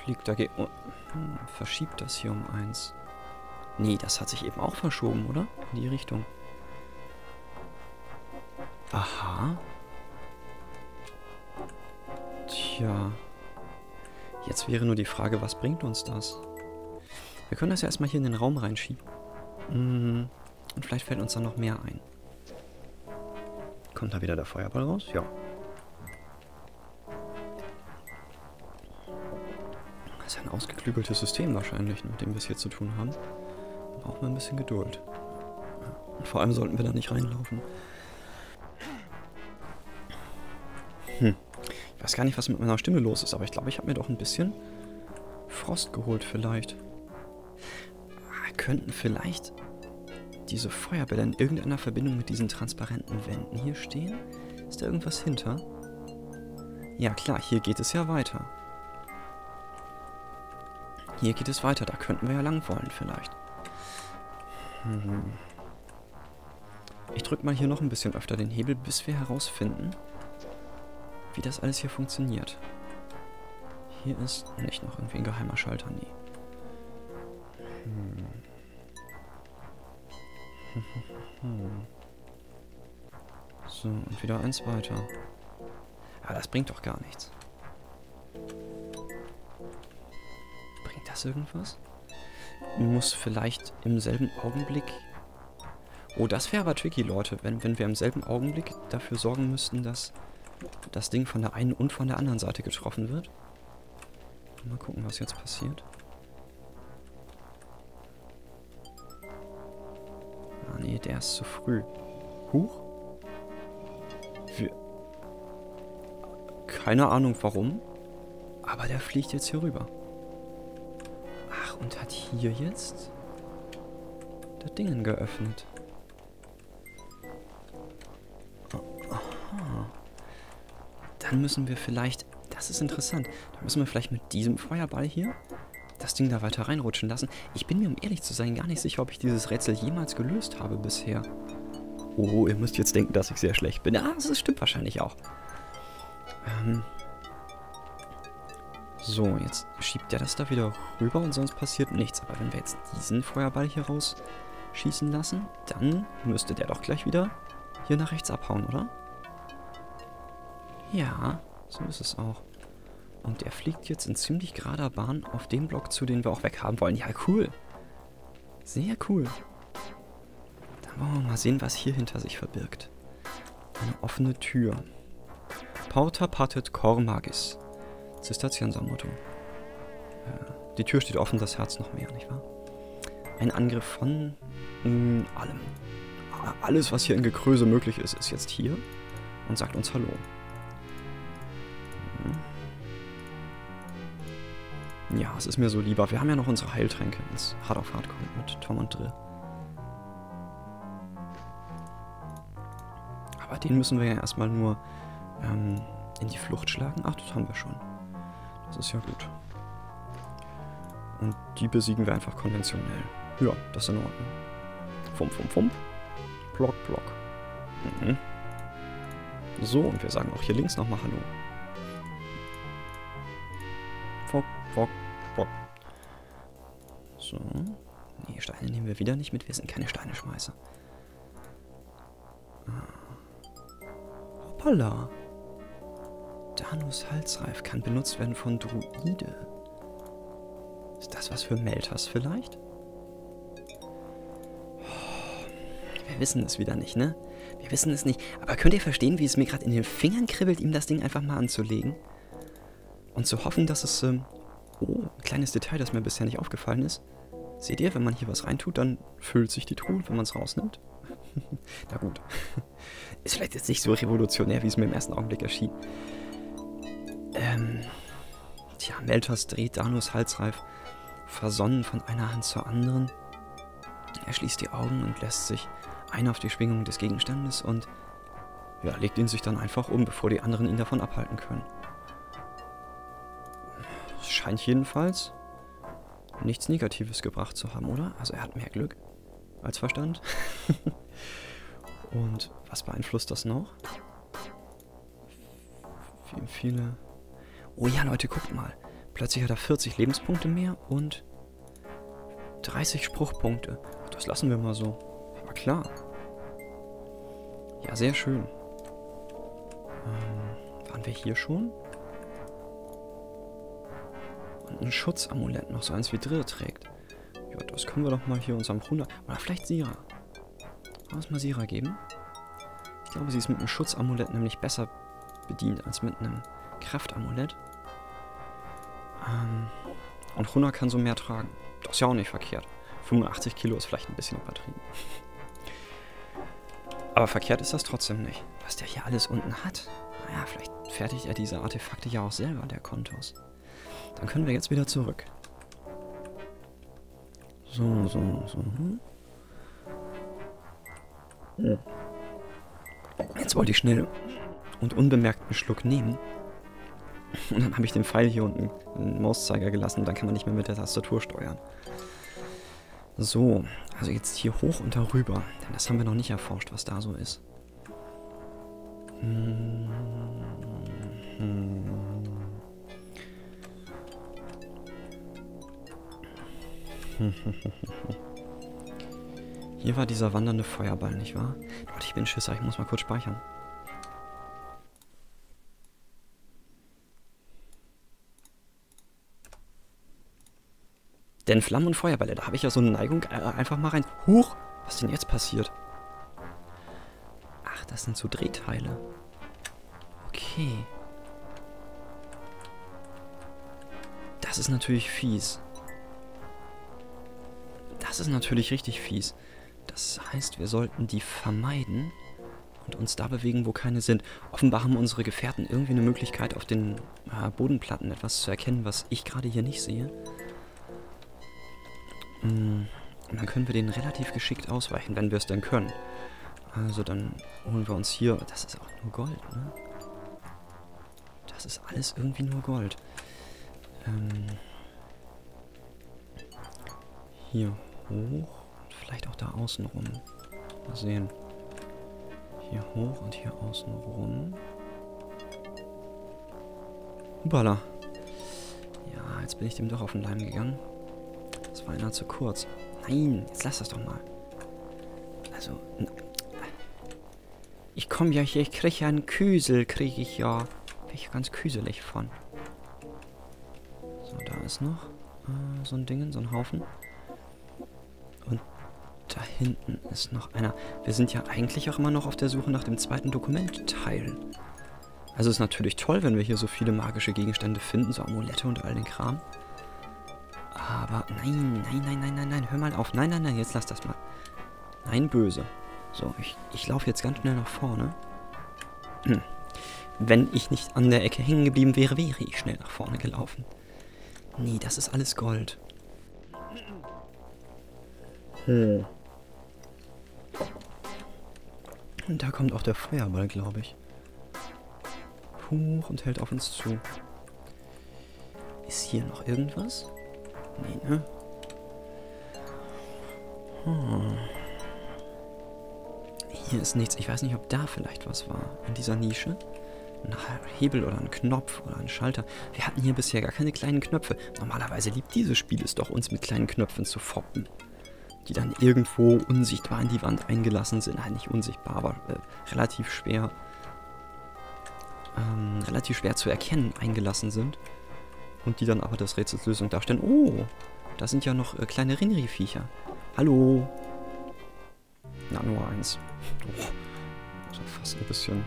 fliegt dagegen... Oh, hm, verschiebt das hier um eins. Nee, das hat sich eben auch verschoben, oder? In die Richtung. Aha. Tja. Jetzt wäre nur die Frage, was bringt uns das? Wir können das ja erstmal hier in den Raum reinschieben. Mhm. Und vielleicht fällt uns dann noch mehr ein. Kommt da wieder der Feuerball raus? Ja. Das ist ein ausgeklügeltes System wahrscheinlich, mit dem wir es hier zu tun haben. Da brauchen wir ein bisschen Geduld. Und vor allem sollten wir da nicht reinlaufen. Hm. Ich weiß gar nicht, was mit meiner Stimme los ist, aber ich glaube, ich habe mir doch ein bisschen Frost geholt vielleicht könnten vielleicht diese Feuerbälle in irgendeiner Verbindung mit diesen transparenten Wänden hier stehen? Ist da irgendwas hinter? Ja klar, hier geht es ja weiter. Hier geht es weiter, da könnten wir ja lang wollen vielleicht. Hm. Ich drücke mal hier noch ein bisschen öfter den Hebel, bis wir herausfinden, wie das alles hier funktioniert. Hier ist nicht noch irgendwie ein geheimer Schalter, nee. Hm. So, und wieder eins weiter. Aber das bringt doch gar nichts. Bringt das irgendwas? Muss vielleicht im selben Augenblick... Oh, das wäre aber tricky, Leute, wenn, wenn wir im selben Augenblick dafür sorgen müssten, dass das Ding von der einen und von der anderen Seite getroffen wird. Mal gucken, was jetzt passiert. Der ist zu früh. Huch? Wir Keine Ahnung warum. Aber der fliegt jetzt hier rüber. Ach, und hat hier jetzt das Ding geöffnet. Aha. Dann müssen wir vielleicht... Das ist interessant. Dann müssen wir vielleicht mit diesem Feuerball hier das Ding da weiter reinrutschen lassen. Ich bin mir, um ehrlich zu sein, gar nicht sicher, ob ich dieses Rätsel jemals gelöst habe bisher. Oh, ihr müsst jetzt denken, dass ich sehr schlecht bin. Ja, das stimmt wahrscheinlich auch. Ähm so, jetzt schiebt der das da wieder rüber und sonst passiert nichts. Aber wenn wir jetzt diesen Feuerball hier rausschießen lassen, dann müsste der doch gleich wieder hier nach rechts abhauen, oder? Ja, so ist es auch. Und er fliegt jetzt in ziemlich gerader Bahn auf den Block zu, den wir auch weghaben wollen. Ja, cool. Sehr cool. Dann wollen wir mal sehen, was hier hinter sich verbirgt. Eine offene Tür. Porta patet cor magis. Zisterziensermotto. Die Tür steht offen, das Herz noch mehr, nicht wahr? Ein Angriff von mh, allem. alles, was hier in Gekröse möglich ist, ist jetzt hier und sagt uns Hallo. Ja, es ist mir so lieber. Wir haben ja noch unsere Heiltränke, wenn es hart auf hart kommt mit Tom und Drill. Aber den müssen wir ja erstmal nur ähm, in die Flucht schlagen. Ach, das haben wir schon. Das ist ja gut. Und die besiegen wir einfach konventionell. Ja, das ist in Ordnung. Fump, fump, fump. Block, Block. Mhm. So, und wir sagen auch hier links nochmal Hallo. Fock, fock. So. Nee, Steine nehmen wir wieder nicht mit. Wir sind keine Steineschmeißer. Ah. Hoppala. Danus Halsreif kann benutzt werden von Druide. Ist das was für Meltas vielleicht? Wir wissen es wieder nicht, ne? Wir wissen es nicht. Aber könnt ihr verstehen, wie es mir gerade in den Fingern kribbelt, ihm das Ding einfach mal anzulegen? Und zu hoffen, dass es... Ähm oh, ein kleines Detail, das mir bisher nicht aufgefallen ist. Seht ihr, wenn man hier was reintut, dann füllt sich die Truhe, wenn man es rausnimmt. <laughs> Na gut. Ist vielleicht jetzt nicht so revolutionär, wie es mir im ersten Augenblick erschien. Ähm... Tja, Meltas dreht Danus halsreif versonnen von einer Hand zur anderen. Er schließt die Augen und lässt sich ein auf die Schwingung des Gegenstandes und ja, legt ihn sich dann einfach um, bevor die anderen ihn davon abhalten können. Scheint jedenfalls nichts Negatives gebracht zu haben, oder? Also er hat mehr Glück als Verstand. <laughs> und was beeinflusst das noch? Viele, viele... Oh ja, Leute, guckt mal. Plötzlich hat er 40 Lebenspunkte mehr und 30 Spruchpunkte. Das lassen wir mal so. Aber klar. Ja, sehr schön. Ähm, waren wir hier schon? Ein Schutzamulett, noch so eins wie Drill trägt. Ja, das können wir doch mal hier unserem Bruder... Oder vielleicht Sira. Lass mal Sira geben. Ich glaube, sie ist mit einem Schutzamulett nämlich besser bedient als mit einem Kraftamulett. Ähm, und Runa kann so mehr tragen. Das ist ja auch nicht verkehrt. 85 Kilo ist vielleicht ein bisschen übertrieben. Aber verkehrt ist das trotzdem nicht. Was der hier alles unten hat. Naja, vielleicht fertigt er diese Artefakte ja auch selber, der Kontos. Dann können wir jetzt wieder zurück. So, so, so. Jetzt wollte ich schnell und unbemerkt einen Schluck nehmen. Und dann habe ich den Pfeil hier unten, den Mauszeiger gelassen. Dann kann man nicht mehr mit der Tastatur steuern. So, also jetzt hier hoch und darüber. Denn das haben wir noch nicht erforscht, was da so ist. Hm. <laughs> Hier war dieser wandernde Feuerball, nicht wahr? Warte, ich bin Schisser, ich muss mal kurz speichern. Denn Flammen und Feuerbälle, da habe ich ja so eine Neigung, äh, einfach mal rein. Huch, was denn jetzt passiert? Ach, das sind so Drehteile. Okay. Das ist natürlich fies. Das ist natürlich richtig fies. Das heißt, wir sollten die vermeiden und uns da bewegen, wo keine sind. Offenbar haben unsere Gefährten irgendwie eine Möglichkeit, auf den äh, Bodenplatten etwas zu erkennen, was ich gerade hier nicht sehe. Mm, und dann können wir den relativ geschickt ausweichen, wenn wir es denn können. Also dann holen wir uns hier... Das ist auch nur Gold, ne? Das ist alles irgendwie nur Gold. Ähm, hier hoch und vielleicht auch da außen rum. Mal sehen. Hier hoch und hier außen rum. Hubala. Ja, jetzt bin ich dem doch auf den Leim gegangen. Das war einer zu kurz. Nein, jetzt lass das doch mal. Also, ich komme ja hier, ich kriege ja einen Küsel, kriege ich ja. Bin ich ganz küselig von. So, da ist noch äh, so ein Ding, so ein Haufen. Da hinten ist noch einer. Wir sind ja eigentlich auch immer noch auf der Suche nach dem zweiten Dokumentteil. Also ist natürlich toll, wenn wir hier so viele magische Gegenstände finden, so Amulette und all den Kram. Aber nein, nein, nein, nein, nein, nein, hör mal auf. Nein, nein, nein, jetzt lass das mal. Nein, böse.
So, ich, ich laufe jetzt ganz schnell nach vorne. Hm. Wenn ich nicht an der Ecke hängen geblieben wäre, wäre ich schnell nach vorne gelaufen. Nee, das ist alles Gold. Hm. Und da kommt auch der Feuerball, glaube ich. Huch und hält auf uns zu. Ist hier noch irgendwas? Nee, ne? Hm. Hier ist nichts. Ich weiß nicht, ob da vielleicht was war. In dieser Nische. Ein Hebel oder ein Knopf oder ein Schalter. Wir hatten hier bisher gar keine kleinen Knöpfe. Normalerweise liebt dieses Spiel es doch, uns mit kleinen Knöpfen zu foppen. Die dann irgendwo unsichtbar in die Wand eingelassen sind. Nein, nicht unsichtbar, aber äh, relativ schwer. Ähm, relativ schwer zu erkennen eingelassen sind. Und die dann aber das Rätsels Lösung darstellen. Oh, da sind ja noch äh, kleine Rinri-Viecher. Hallo. Na, nur eins. Oh, das fast ein bisschen...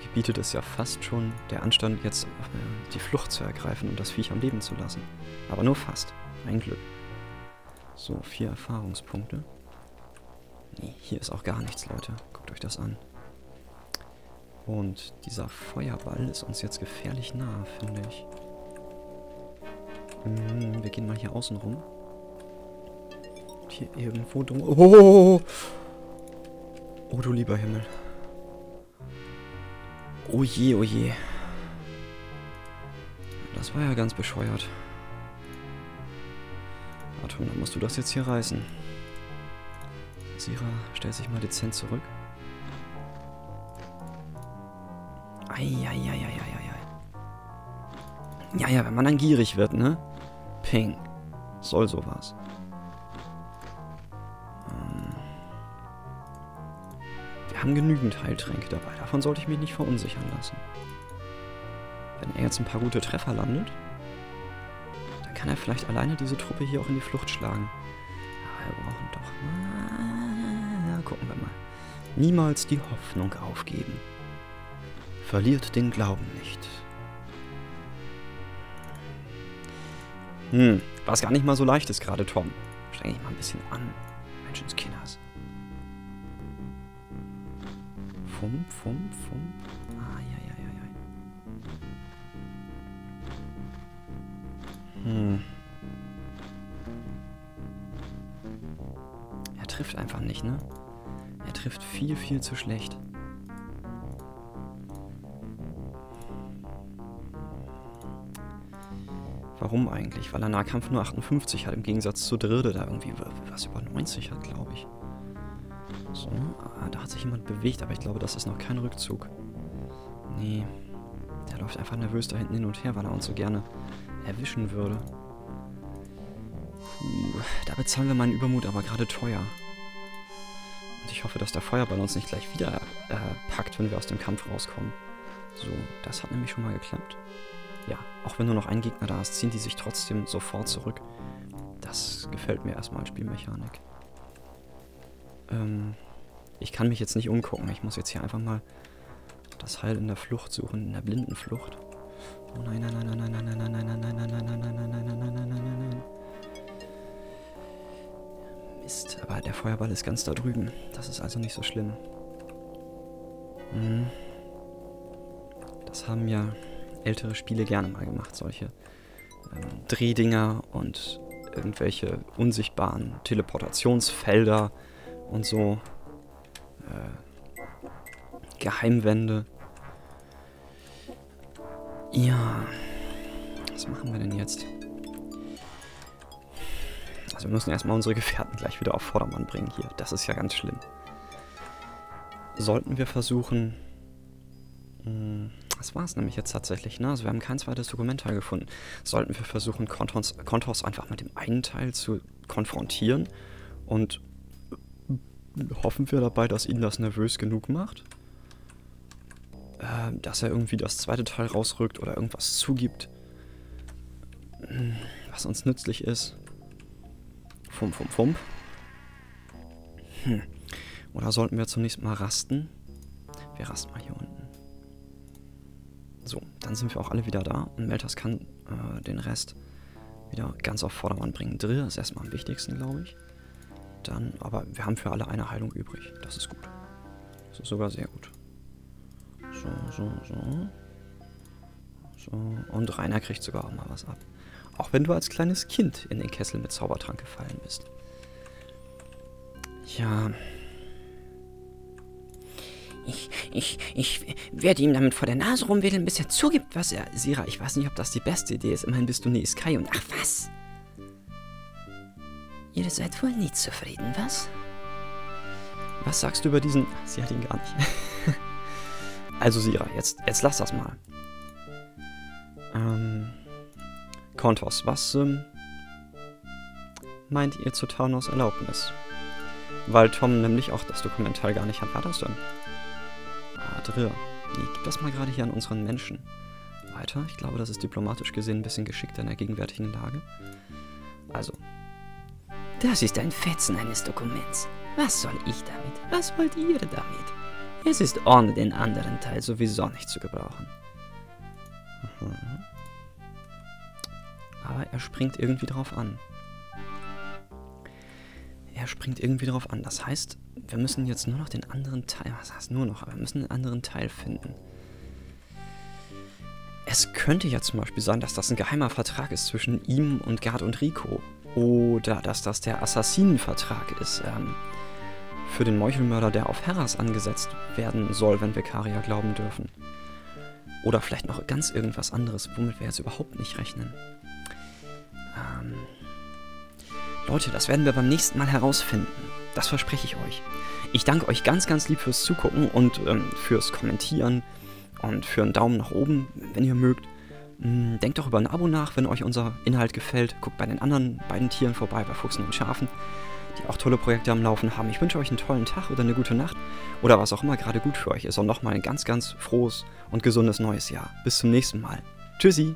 Da gebietet es ja fast schon der Anstand, jetzt äh, die Flucht zu ergreifen und das Viech am Leben zu lassen. Aber nur fast. Ein Glück. So, vier Erfahrungspunkte. Nee, hier ist auch gar nichts, Leute. Guckt euch das an. Und dieser Feuerball ist uns jetzt gefährlich nah, finde ich. Hm, wir gehen mal hier außen rum hier irgendwo drum. Oh, oh, du lieber Himmel. Oh je, oh je. Das war ja ganz bescheuert. Atom, dann musst du das jetzt hier reißen. Sira, stell sich mal dezent zurück. Eieieiei. Ja, ja, wenn man dann gierig wird, ne? Ping. Soll sowas. haben genügend Heiltränke dabei. Davon sollte ich mich nicht verunsichern lassen. Wenn er jetzt ein paar gute Treffer landet, kann er vielleicht alleine diese Truppe hier auch in die Flucht schlagen. Aber wir brauchen doch... Ja, gucken wir mal. Niemals die Hoffnung aufgeben. Verliert den Glauben nicht. Hm, was gar nicht mal so leicht ist gerade, Tom. Streng dich mal ein bisschen an. Menschenskinders. Fum, fum, fum. Hm. Er trifft einfach nicht, ne? Er trifft viel, viel zu schlecht. Warum eigentlich? Weil er Nahkampf nur 58 hat, im Gegensatz zu Drilde, da irgendwie was über 90 hat, glaube ich. So, ah, da hat sich jemand bewegt, aber ich glaube, das ist noch kein Rückzug. Nee, der läuft einfach nervös da hinten hin und her, weil er uns so gerne erwischen würde. Puh, da bezahlen wir meinen Übermut aber gerade teuer. Und ich hoffe, dass der Feuerball uns nicht gleich wieder äh, packt, wenn wir aus dem Kampf rauskommen. So, das hat nämlich schon mal geklappt. Ja, auch wenn nur noch ein Gegner da ist, ziehen die sich trotzdem sofort zurück. Das gefällt mir erstmal als Spielmechanik. Ähm, ich kann mich jetzt nicht umgucken. Ich muss jetzt hier einfach mal das Heil in der Flucht suchen, in der blinden Flucht. Oh nein, nein, nein, nein, nein, nein, nein, nein, nein, nein, nein, nein, nein, nein, nein, nein, nein, nein, nein, nein. Mist, aber der Feuerball ist ganz da drüben. Das ist also nicht so schlimm. Hm. Das haben ja ältere Spiele gerne mal gemacht, solche ähm, Drehdinger und irgendwelche unsichtbaren Teleportationsfelder und so äh, Geheimwände. Ja, was machen wir denn jetzt? Also wir müssen erstmal unsere Gefährten gleich wieder auf Vordermann bringen hier. Das ist ja ganz schlimm. Sollten wir versuchen... Hm, das war es nämlich jetzt tatsächlich, ne? Also wir haben kein zweites Dokumental gefunden. Sollten wir versuchen, Kontos, Kontos einfach mit dem einen Teil zu konfrontieren und hoffen wir dabei, dass ihn das nervös genug macht. Äh, dass er irgendwie das zweite Teil rausrückt oder irgendwas zugibt, hm, was uns nützlich ist. Fump, fump, fump. Hm. Oder sollten wir zunächst mal rasten? Wir rasten mal hier unten. So, dann sind wir auch alle wieder da und Meltas kann äh, den Rest wieder ganz auf Vordermann bringen. Drill ist erstmal am wichtigsten, glaube ich.
dann, aber wir haben für alle eine Heilung übrig. Das ist gut. Das ist sogar sehr gut. So, so, so. So, und Rainer kriegt sogar auch mal was ab. Auch wenn du als kleines Kind in den Kessel mit Zaubertrank gefallen bist. Ja.
Ich, ich, ich werde ihm damit vor der Nase rumwedeln, bis er zugibt, was er... Sira, ich weiß nicht, ob das die beste Idee ist. Immerhin bist du nie Sky und... Ach, was? Ihr seid wohl nie zufrieden, was?
Was sagst du über diesen... Sie hat ihn gar nicht. <laughs> also, Sira, jetzt, jetzt lass das mal. Ähm... Kontos, was ähm, meint ihr zu Thanos Erlaubnis? Weil Tom nämlich auch das Dokumental gar nicht hat. War das denn? Drirr. Nee, gib das mal gerade hier an unseren Menschen. Weiter. Ich glaube, das ist diplomatisch gesehen ein bisschen geschickter in der gegenwärtigen Lage. Also.
Das ist ein Fetzen eines Dokuments. Was soll ich damit? Was wollt ihr damit? Es ist ohne den anderen Teil sowieso nicht zu gebrauchen.
Aber er springt irgendwie drauf an. Er springt irgendwie drauf an. Das heißt, wir müssen jetzt nur noch den anderen Teil. Was heißt nur noch? Aber wir müssen den anderen Teil finden. Es könnte ja zum Beispiel sein, dass das ein geheimer Vertrag ist zwischen ihm und Gerd und Rico. Oder dass das der Assassinenvertrag ist. Ähm, für den Meuchelmörder, der auf Herras angesetzt werden soll, wenn wir Karia glauben dürfen. Oder vielleicht noch ganz irgendwas anderes, womit wir jetzt überhaupt nicht rechnen. Ähm, Leute, das werden wir beim nächsten Mal herausfinden. Das verspreche ich euch. Ich danke euch ganz, ganz lieb fürs Zugucken und ähm, fürs Kommentieren und für einen Daumen nach oben, wenn ihr mögt. Ähm, denkt doch über ein Abo nach, wenn euch unser Inhalt gefällt. Guckt bei den anderen beiden Tieren vorbei, bei Fuchsen und Schafen, die auch tolle Projekte am Laufen haben. Ich wünsche euch einen tollen Tag oder eine gute Nacht oder was auch immer gerade gut für euch ist. Und nochmal ein ganz, ganz frohes und gesundes neues Jahr. Bis zum nächsten Mal. Tschüssi!